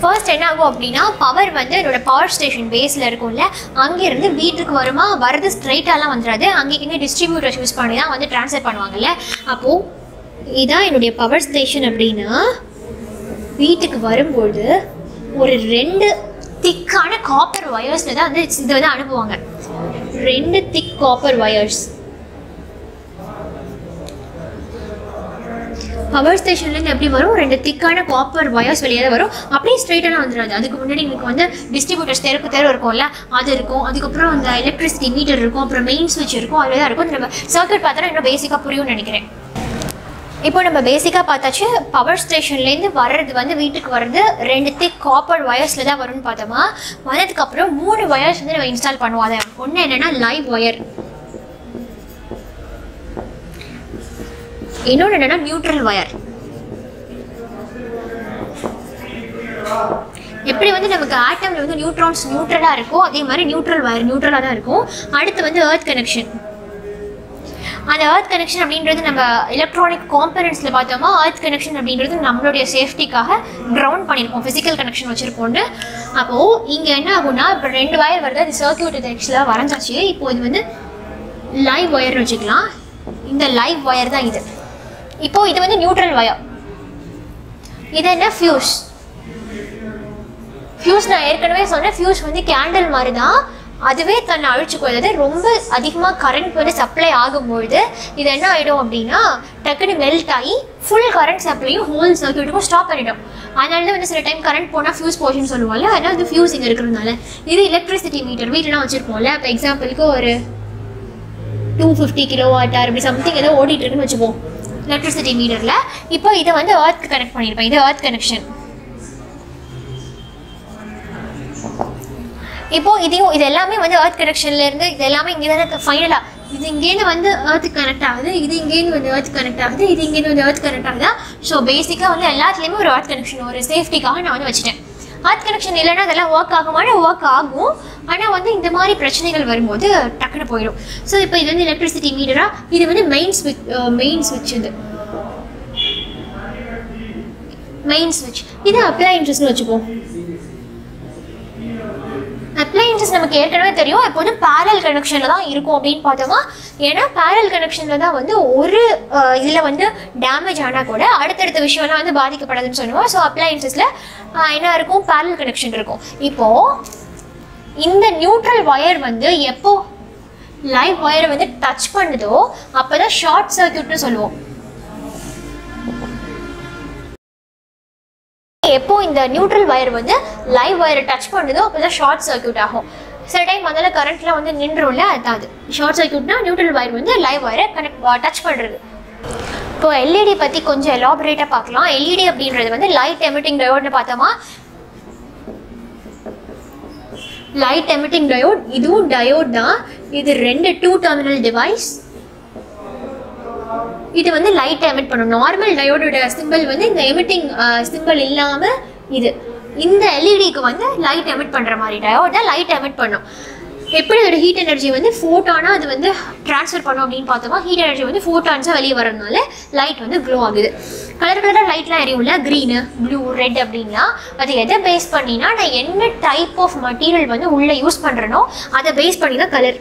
ஃபர்ஸ்ட் என்ன ஆகும் அப்படின்னா பவர் வந்து என்னோட பவர் ஸ்டேஷன் பேஸில் இருக்கும்ல அங்கேருந்து வீட்டுக்கு வருமா வரது ஸ்ட்ரைட்டாலாம் வந்துடாது அங்கேயும் டிஸ்ட்ரிபியூட்டர்ஸ் யூஸ் பண்ணி தான் வந்து ட்ரான்ஸ்ஃபர் பண்ணுவாங்கல்ல. அப்போது இதான் என்னுடைய பவர் ஸ்டேஷன் அப்படின்னா வீட்டுக்கு வரும்போது ஒரு ரெண்டு திக்கான காப்பர் ஒயர்ஸில் தான் வந்து இதை வந்து அனுப்புவாங்க. ரெண்டு திக் காப்பர் ஒயர்ஸ் பவர் ஸ்டேஷன்லேருந்து எப்படி வரும்? ரெண்டு திக்கான காப்பர் வயர்ஸ் வெளியே தான் வரும். அப்படியே ஸ்ட்ரைட்டாக வந்துடாது அதுக்கு முன்னாடி எங்களுக்கு வந்து டிஸ்ட்ரிபியூட்டர்ஸ் தெருக்கு தெரு இருக்கும்ல அது இருக்கும். அதுக்கப்புறம் அந்த எலக்ட்ரிசிட்டி மீட்டர் இருக்கும். அப்புறம் மெயின் ஸ்விட்ச் இருக்கும். அதில் தான் இருக்கும் நம்ம சர்க்கியூட் பார்த்தா இன்னும் பேசிக்காக புரியும்னு நினைக்கிறேன். இப்போ நம்ம பேசிக்காக பார்த்தாச்சு பவர் ஸ்டேஷன்லேருந்து வர்றது வந்து வீட்டுக்கு வர்றது ரெண்டு திக் காப்பர் ஒயர்ஸில் தான் வரும்னு பார்த்தோமா? வந்ததுக்கப்புறம் மூணு ஒயர்ஸ் வந்து நம்ம இன்ஸ்டால் பண்ணுவோம். அதை ஒன்று என்னென்னா லைவ் ஒயர் இன்னொன்று என்னன்னா நியூட்ரல் ஒயர் எப்படி வந்து நமக்கு ஆட்டம்ல வந்து நியூட்ரான்ஸ் நியூட்ரலாக இருக்கோ அதே மாதிரி நியூட்ரல் ஒயர் நியூட்ரலாக தான் இருக்கும். அடுத்து வந்து ஏர்த் கனெக்ஷன் அந்த ஏர்த் கனெக்ஷன் அப்படின்றது நம்ம எலக்ட்ரானிக் காம்பனன்ட்ஸில் பார்த்தோமா எர்த் கனெக்ஷன் அப்படின்றது நம்மளுடைய சேஃப்டிக்காக கிரவுண்ட் பண்ணியிருப்போம். ஃபிசிக்கல் கனெக்ஷன் வச்சுருப்போம்னு. அப்போது இங்கே என்ன ஆகும்னா இப்போ ரெண்டு ஒயர் வருது அது சர்க்கியூட் ஆக்சுவலாக வரைஞ்சாச்சு. இப்போ இது வந்து லைவ் ஒயர்னு வச்சுக்கலாம். இந்த லைவ் ஒயர் தான் இது. இப்போ இது வந்து நியூட்ரல் வயர் இது என்ன ஃபியூஸ் ஃபியூஸ் நான் ஏற்கனவே சொன்னேன் ஃபியூஸ் வந்து கேண்டில் மாதிரி தான் அதுவே தன்னை அழிச்சுக்கும் அதாவது ரொம்ப அதிகமாக கரண்ட் வந்து சப்ளை ஆகும்பொழுது இது என்ன ஆகிடும் அப்படின்னா டக்குன்னு மெல்ட் ஆகி ஃபுல் கரண்ட் சப்ளையும் ஹோல் சர்க்கியூட்டுக்கும் ஸ்டாப் பண்ணிடும். அதனால தான் வந்து சில டைம் கரண்ட் போனால் ஃபியூஸ் போச்சுன்னு சொல்லுவாங்க அதனால வந்து ஃபியூஸ் இங்கே இருக்கிறதுனால. இது எலக்ட்ரிசிட்டி மீட்டர் வீட்டிலாம் வச்சுருப்போம்ல. இப்போ எக்ஸாம்பிளுக்கு ஒரு டூ ஃபிஃப்டி கிலோ வாட்டார் இப்படி சம்திங் ஏதோ ஓடிட்டு இருக்குன்னு வச்சுப்போம். எலக்ட்ரிசிட்டி மீட்டரில் இப்போ இதை வந்து ஏர்த் கனெக்ட் பண்ணியிருப்பேன் இது ஏர்த் கனெக்ஷன் இப்போ இதையும் இது எல்லாமே வந்து ஏர்த் கனெக்ஷன்ல இருந்து இது எல்லாமே இங்கே தானே ஃபைனலாக இது இங்கேருந்து வந்து ஏர்த் கனெக்ட் ஆகுது. இது இங்கேருந்து வந்து ஏர்த் கனெக்ட் ஆகுது. இது இங்கேருந்து வந்து ஏர்த் கனெக்ட் ஆகுதா? ஸோ பேசிக்காக வந்து எல்லாத்துலேயுமே ஒரு ஏர்த் கனெக்ஷன் ஒரு சேஃப்டிக்காக நான் வந்து வச்சுட்டேன். ஹார்ட் கனெக்ஷன் இல்லைன்னா அதெல்லாம் ஒர்க் ஆகுமான ஒர்க் ஆகும். ஆனால் வந்து இந்த மாதிரி பிரச்சனைகள் வரும்போது டக்குன்னு போயிடும். ஸோ இப்போ இது வந்து எலக்ட்ரிசிட்டி மீட்டரா இது வந்து மெயின் ஸ்விட்ச் மெயின் ஸ்விட்ச் இது. மெயின் ஸ்விட்ச் இது அப்ளையன்சஸ்னு வச்சுப்போம். அப்ளையன்சஸ் நமக்கு ஏற்கனவே தெரியும். எப்போதும் பேரல் கனெக்ஷனில் தான் இருக்கும் அப்படின்னு பார்த்தோமா ஏன்னா பேரல் கனெக்ஷனில் தான் வந்து ஒரு இதில் வந்து டேமேஜ் ஆனால் கூட அடுத்தடுத்த விஷயம்லாம் வந்து பாதிக்கப்படாதுன்னு சொல்லுவோம் ஸோ அப்ளையன்சஸில் என்ன இருக்கும்? பேரல் கனெக்ஷன் இருக்கும். இப்போது இந்த நியூட்ரல் ஒயர் வந்து எப்போ லைவ் ஒயரை வந்து டச் பண்ணுதோ அப்போ தான் ஷார்ட் சர்க்யூட்னு சொல்லுவோம். இந்த நியூட்ரல் வயர் வந்து லைவ் வயரை டச் பண்ணுதோ அப்போ தான் ஷார்ட் சர்க்யூட் ஆகும். சில டைம் அதனால் கரண்ட்லாம் வந்து நின்றும்ல அதாவது ஷார்ட் சர்க்யூட்னா நியூட்ரல் வயர் வந்து லைவ் வயரை கனெக்ட் டச் பண்ணுறது இப்போ எல்இடி பற்றி கொஞ்சம் எலாபரேட்டாக பார்க்கலாம். எல்இடி அப்படின்றது வந்து லைட் எமிட்டிங் டயோட்னு பார்த்தோமா? லைட் எமிட்டிங் டயோட் இதுவும் டயோட் தான். இது ரெண்டு டூ டெர்மினல் டிவைஸ் இது வந்து லைட் எமிட் பண்ணும். நார்மல் டயோடோட சிம்பிள் வந்து இந்த எமிட்டிங் சிம்பிள் இல்லாமல் இது. இந்த எல்இடிக்கு வந்து லைட் எமிட் பண்ணுற மாதிரி டயோட லைட் எமிட் பண்ணும். எப்படி அதோட ஹீட் எனர்ஜி வந்து ஃபோட்டானா அது வந்து ட்ரான்ஸ்ஃபர் பண்ணும் அப்படின்னு பார்த்தோமா ஹீட் எனர்ஜி வந்து ஃபோட்டான்ஸாக வெளியே வரதுனால லைட் வந்து க்ளோ ஆகுது. கலர் கலராக லைட்லாம் எரியும்ல க்ரீனு ப்ளூ ரெட் அப்படின்னா அது எதை பேஸ் பண்ணினா நான் என்ன டைப் ஆஃப் மெட்டீரியல் வந்து உள்ளே யூஸ் பண்ணுறேனோ அதை பேஸ் பண்ணி தான் கலர்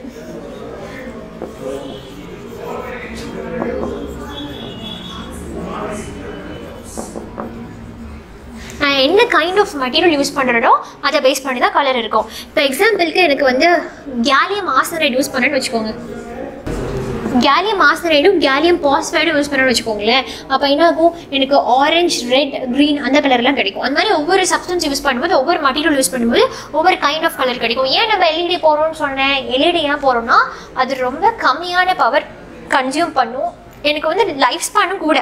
நான் என்ன கைண்ட் ஆஃப் மெட்டீரியல் யூஸ் பண்ணுறனோ அதை பேஸ் பண்ணி தான் கலர் இருக்கும். இப்போ எக்ஸாம்பிளுக்கு எனக்கு வந்து கேலியம் ஆசனரைட் யூஸ் பண்ணேன்னு வச்சுக்கோங்க. கேலியம் ஆசனைடும் கேலியம் பாஸ்பைடும் யூஸ் பண்ணணும்னு வச்சுக்கோங்களேன். அப்போ என்ன ஆகும் எனக்கு ஆரஞ்சு ரெட் க்ரீன் அந்த கலர்லாம் கிடைக்கும். அந்த மாதிரி ஒவ்வொரு சப்ஸ்டன்ஸ் யூஸ் பண்ணும்போது ஒவ்வொரு மெட்டீரியல் யூஸ் பண்ணும்போது ஒவ்வொரு கைண்ட் ஆஃப் கலர் கிடைக்கும். ஏன் நம்ம எல்இடி போகிறோம்னு சொன்னேன்? எல்இடி ஏன் போகிறோம்னா அது ரொம்ப கம்மியான பவர் கன்சியூம் பண்ணும். எனக்கு வந்து லைஃப் ஸ்பானும் கூட.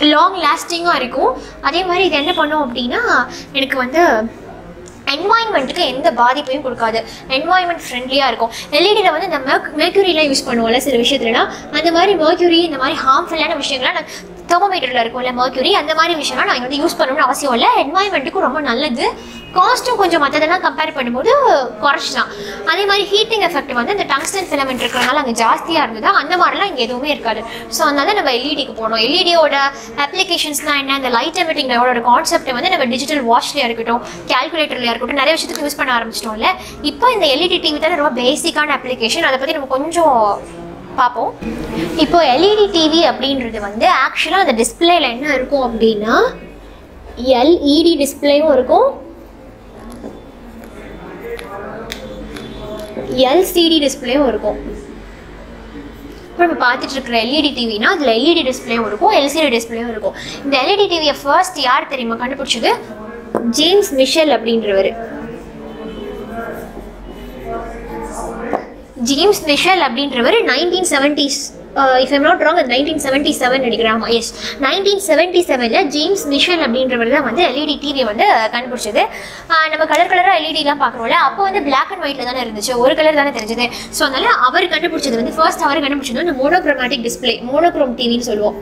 லாங் லாஸ்டிங்காக இருக்கும். அதே மாதிரி இது என்ன பண்ணும் அப்படின்னா எனக்கு வந்து என்வாயன்மெண்ட்டுக்கு எந்த பாதிப்பையும் கொடுக்காது. என்வாயன்மெண்ட் ஃப்ரெண்ட்லியாக இருக்கும். எல்இடியில் வந்து இந்த மெர்க் யூஸ் பண்ணுவோம்ல சில விஷயத்துலலாம் அந்த மாதிரி மெர்க்யூரி இந்த மாதிரி ஹார்ம்ஃபுல்லான விஷயங்கள்லாம் நான் தெர்மோமீட்டரில் இருக்கும்ல மர்க்யூரி அந்த மாதிரி விஷயம்லாம் நான் வந்து யூஸ் பண்ணணும்னு அவசியம் இல்லை. என்வாயன்மெண்ட்டுக்கும் ரொம்ப நல்லது. காஸ்ட்டும் கொஞ்சம் மற்றதெல்லாம் கம்பேர் பண்ணும்போது குறைச்சிக்கலாம் அதே மாதிரி ஹீட்டிங் எஃபெக்ட் வந்து இந்த டங்ஸ்டன் ஃபிலமெண்ட் இருக்கிறனால அங்கே ஜாஸ்தியாக இருந்தது அந்த மாதிரிலாம் இங்கே எதுவுமே இருக்காது. ஸோ அதனால நம்ம எல்இடிக்கு போனோம் எல்இடியோட அப்ளிகேஷன்ஸ்லாம் என்ன இந்த லைட் எமிட்டிங் டயோட கான்செப்ட் வந்து நம்ம டிஜிட்டல் வாட்ச்லேயே இருக்கட்டும் கேல்குலேட்டர்லையாக இருக்கட்டும் நிறைய விஷயத்துக்கு யூஸ் பண்ண ஆரம்பிச்சிட்டோம்ல. இப்போ இந்த எல்இடி டிவி தான் ரொம்ப பேசிக்கான அப்ளிகேஷன் அதை பற்றி நம்ம கொஞ்சம் பார்ப்போம். இப்போ எல்இடி டிவி அப்படின்றது வந்து ஆக்சுவலாக அந்த டிஸ்பிளேல என்ன இருக்கும் அப்படின்னா எல்இடி டிஸ்பிளேயும் இருக்கும். எல்சிடி டிஸ்பிளேயும் இருக்கும். இப்போ நம்ம பார்த்துட்டு இருக்கிற எல்இடி டிவினா அதில் எல்இடி டிஸ்பிளேயும் இருக்கும் எல்சிடி டிஸ்பிளேயும் இருக்கும். இந்த எல்இடி டிவியை ஃபர்ஸ்ட் யார் தெரியுமா? கண்டுபிடிச்சது? ஜேம்ஸ் மிஷல் அப்படின்றவர். ஜேம்ஸ் மிஷல் அப்படின்றவர் nineteen seventies if am not wrong அது நைன்டீன் செவன்ட்டி செவன் நினைக்கிறேன் எஸ் நைன்டீன் செவன்ட்டி செவனில் ஜேம்ஸ் மிஷல் அப்படின்றவர் தான் வந்து எல்இடி டிவியை வந்து கண்டுபிடிச்சது. நம்ம கலர் கலராக எல்இடிலாம் பார்க்குறோம்ல அப்போ வந்து பிளாக் அண்ட் ஒயிட்டில் தானே இருந்துச்சு. ஒரு கலர் தானே தெரிஞ்சது. ஸோ அதனால் அவர் கண்டுபிடிச்சது வந்து ஃபர்ஸ்ட் அவர் கண்டுபிடிச்சது வந்து மோனோக்ரோமேட்டிக் டிஸ்பிளே மோனோக்ரோம் டிவின்னு சொல்லுவோம்.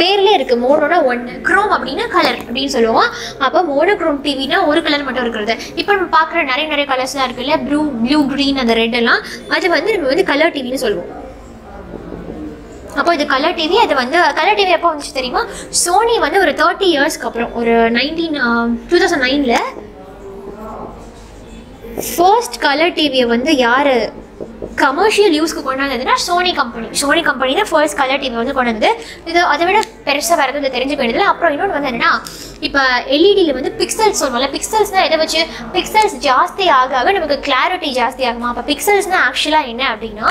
பேர்லேயே இருக்கு. மோனோனா ஒன்று க்ரோம் அப்படின்னா கலர் அப்படின்னு சொல்லுவோம். அப்போ மோனோக்ரோம் டிவினா ஒரு கலர் மட்டும் இருக்கிறது. இப்போ நம்ம பார்க்குற நிறைய நிறைய கலர்ஸ்லாம் இருக்குல்ல ப்ளூ ப்ளூ க்ரீன் அந்த ரெட் எல்லாம். அது வந்து நம்ம வந்து கலர் டிவின்னு சொல்லுவோம். அப்போ இது கலர் டிவி அது வந்து கலர் டிவி எப்போ வந்துச்சு தெரியுமா? சோனி வந்து ஒரு தேர்ட்டி இயர்ஸ்க்கு அப்புறம். ஒரு நைன்டீன் டூ தௌசண்ட் நைனில் ஃபர்ஸ்ட் கலர் டிவியை வந்து யார் கமர்ஷியல் யூஸ்க்கு கொண்டு வந்ததுன்னா சோனி கம்பெனி சோனி கம்பெனி தான் ஃபர்ஸ்ட் கலர் டிவி வந்து கொண்டு வந்து இது அதை விட பெருசாக வேறு எதுவும் தெரிஞ்சு போயிடுது அப்புறம் இன்னொன்று வந்து என்னன்னா இப்போ எல்இடியில் வந்து பிக்சல்ஸ் சொல்லுவோம்ல பிக்சல்ஸ்னால் எதை வச்சு? பிக்சல்ஸ் ஜாஸ்தி ஆக ஆக நமக்கு கிளாரிட்டி ஜாஸ்தி ஆகுமா? அப்போ பிக்சல்ஸ்னால் ஆக்சுவலாக என்ன அப்படின்னா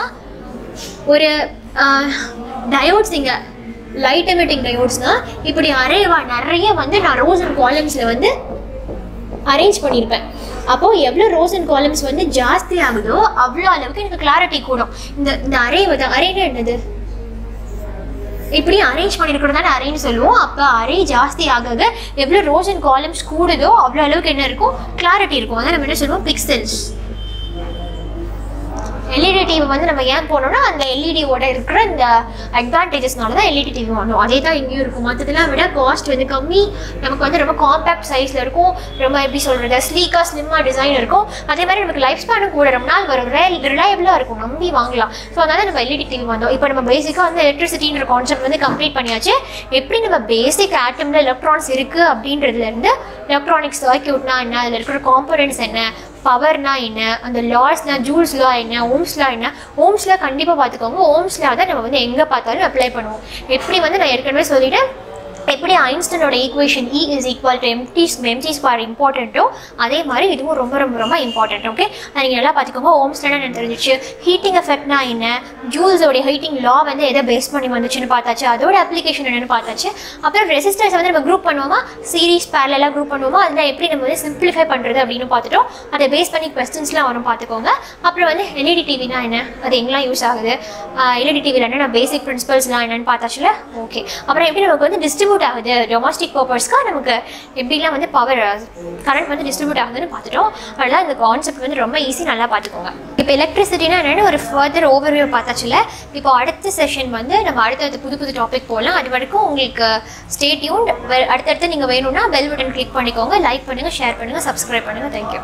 ஒரு டயோட்ஸ் இங்கே லைட் எமிட்டிங் டயோட்ஸ்னால் இப்படி அரைவா நிறைய வந்து நான் ரோஸ் அண்ட் காலம்ஸில் வந்து அரேஞ்ச் பண்ணியிருப்பேன் அப்போ எவ்வளோ ரோஸ் அண்ட் காலம்ஸ் வந்து ஜாஸ்தி ஆகுதோ அவ்வளோ அளவுக்கு எனக்கு கிளாரிட்டி கூடும். இந்த இந்த அரே வந்து அரேனா என்னது? இப்படி அரேஞ்ச் பண்ணியிருக்கிறதால அரேஞ்ச் சொல்லுவோம். அப்போ அரே ஜாஸ்தி ஆக எவ்வளோ ரோஸ் அண்ட் காலம்ஸ் கூடுதோ அவ்வளோ அளவுக்கு என்ன இருக்கும்? கிளாரிட்டி இருக்கும். அதான் நம்ம என்ன சொல்லுவோம்? பிக்சல்ஸ் எல்இடி டிவி வந்து நம்ம ஏன் போனோம்னா அந்த எல்இடியோட இருக்கிற இந்த அட்வான்டேஜஸ்னால தான் எல்இடி டிவி வாங்கணும் அதே தான் இங்கேயும் இருக்கும். மற்றதெல்லாம் விட காஸ்ட் வந்து கம்மி. நமக்கு வந்து ரொம்ப காம்பேக்ட் சைஸில் இருக்கும். ரொம்ப எப்படி சொல்கிறது ஸ்லீக்காக ஸ்லிம்மாக டிசைன் இருக்கும். அதே மாதிரி நமக்கு லைஃப் ஸ்பேனும் கூட ரொம்ப நாள் வரும். ரிலையபிளாக இருக்கும். நம்பி வாங்கலாம். ஸோ அதனால நம்ம எல்இடி டிவி வந்தோம். இப்போ நம்ம பேசிக்காக வந்து எலக்ட்ரிசிட்டின்ற கான்செப்ட் வந்து கம்ப்ளீட் பண்ணியாச்சு. எப்படி நம்ம பேசிக் ஆட்டமில் எலக்ட்ரான்ஸ் இருக்குது அப்படின்றதுலேருந்து எலக்ட்ரானிக் சர்க்கியூட்னா என்ன? அதில் இருக்கிற காம்பனன்ட்ஸ் என்ன? பவர்னா என்ன? அந்த லாஸ்னா ஜூல்ஸ்லாம் என்ன? ஓம்ஸ்லாம் என்ன? ஓம்ஸ்லாம் கண்டிப்பாக பார்த்துக்கோங்க ஓம்ஸ்லாம் தான் நம்ம வந்து எங்கே பார்த்தாலும் அப்ளை பண்ணுவோம். எப்படி வந்து நான் ஏற்கனவே சொல்லிவிட்டேன் எப்படி ஐன்ஸ்டனோட equation E is equal to MC MC square இம்பார்ட்டண்ட்டோ அதே மாதிரி இதுவும் ரொம்ப ரொம்ப ரொம்ப இம்பார்ட்டன்ட் ஓகே நீங்கள் நல்லா பார்த்துக்கோங்க. ஹோம் என்ன தெரிஞ்சிச்சு. ஹீட்டிங் எஃபெக்ட்னா என்ன? ஜூல்ஸோடைய ஹீட்டிங் லா வந்து எதை பேஸ் பண்ணி வந்துச்சுன்னு பார்த்தாச்சு. அதோட அப்ளிகேஷன் என்னன்னு பார்த்தாச்சு. அப்புறம் ரெசிஸ்டன்ஸ் வந்து நம்ம குரூப் பண்ணுவோமா? சீரிஸ் பேரலாக குரூப் பண்ணுவோமா? அதில் எப்படி நம்ம வந்து சிம்பிளிஃபை பண்ணுறது அப்படின்னு பார்த்துட்டோம். அதை பேஸ் பண்ணி கொஸ்டின்ஸ்லாம் வரும் பார்த்துக்கோங்க. அப்புறம் வந்து எல்இடி டிவினா என்ன? அது எங்கெல்லாம் யூஸ் ஆகுது? எல்இடி டிவியில் என்னென்ன பேசிக் பிரின்சிபல்ஸ்லாம் என்னென்னு பார்த்தாச்சுல? ஓகே அப்புறம் எப்படி நமக்கு வந்து டிஸ்ட்ரிபியூட் ஆகுது. டொமஸ்டிக் பர்பஸ்க்காக நமக்கு எப்படிலாம் வந்து பவர் கரண்ட் வந்து டிஸ்ட்ரிபியூட் ஆகுதுன்னு பார்த்துட்டோம். அதனால் இந்த கான்செப்ட் வந்து ரொம்ப ஈஸி நல்லா பார்த்துக்கோங்க. இப்போ எலக்ட்ரிசிட்டினா என்னென்னு ஒரு ஃபர்தர் ஓவர்வியூ பார்த்தாச்சுல. இப்போ அடுத்த செஷன் வந்து நம்ம அடுத்தடுத்த புது புது டாபிக் போகலாம் அது வரைக்கும் உங்களுக்கு ஸ்டேட்யூன் அடுத்தடுத்து நீங்கள் வேணும்னா பெல் பட்டன் கிளிக் பண்ணிக்கோங்க. லைக் பண்ணுங்கள் ஷேர் பண்ணுங்கள் சப்ஸ்கிரைப் பண்ணுங்கள் தேங்க்யூ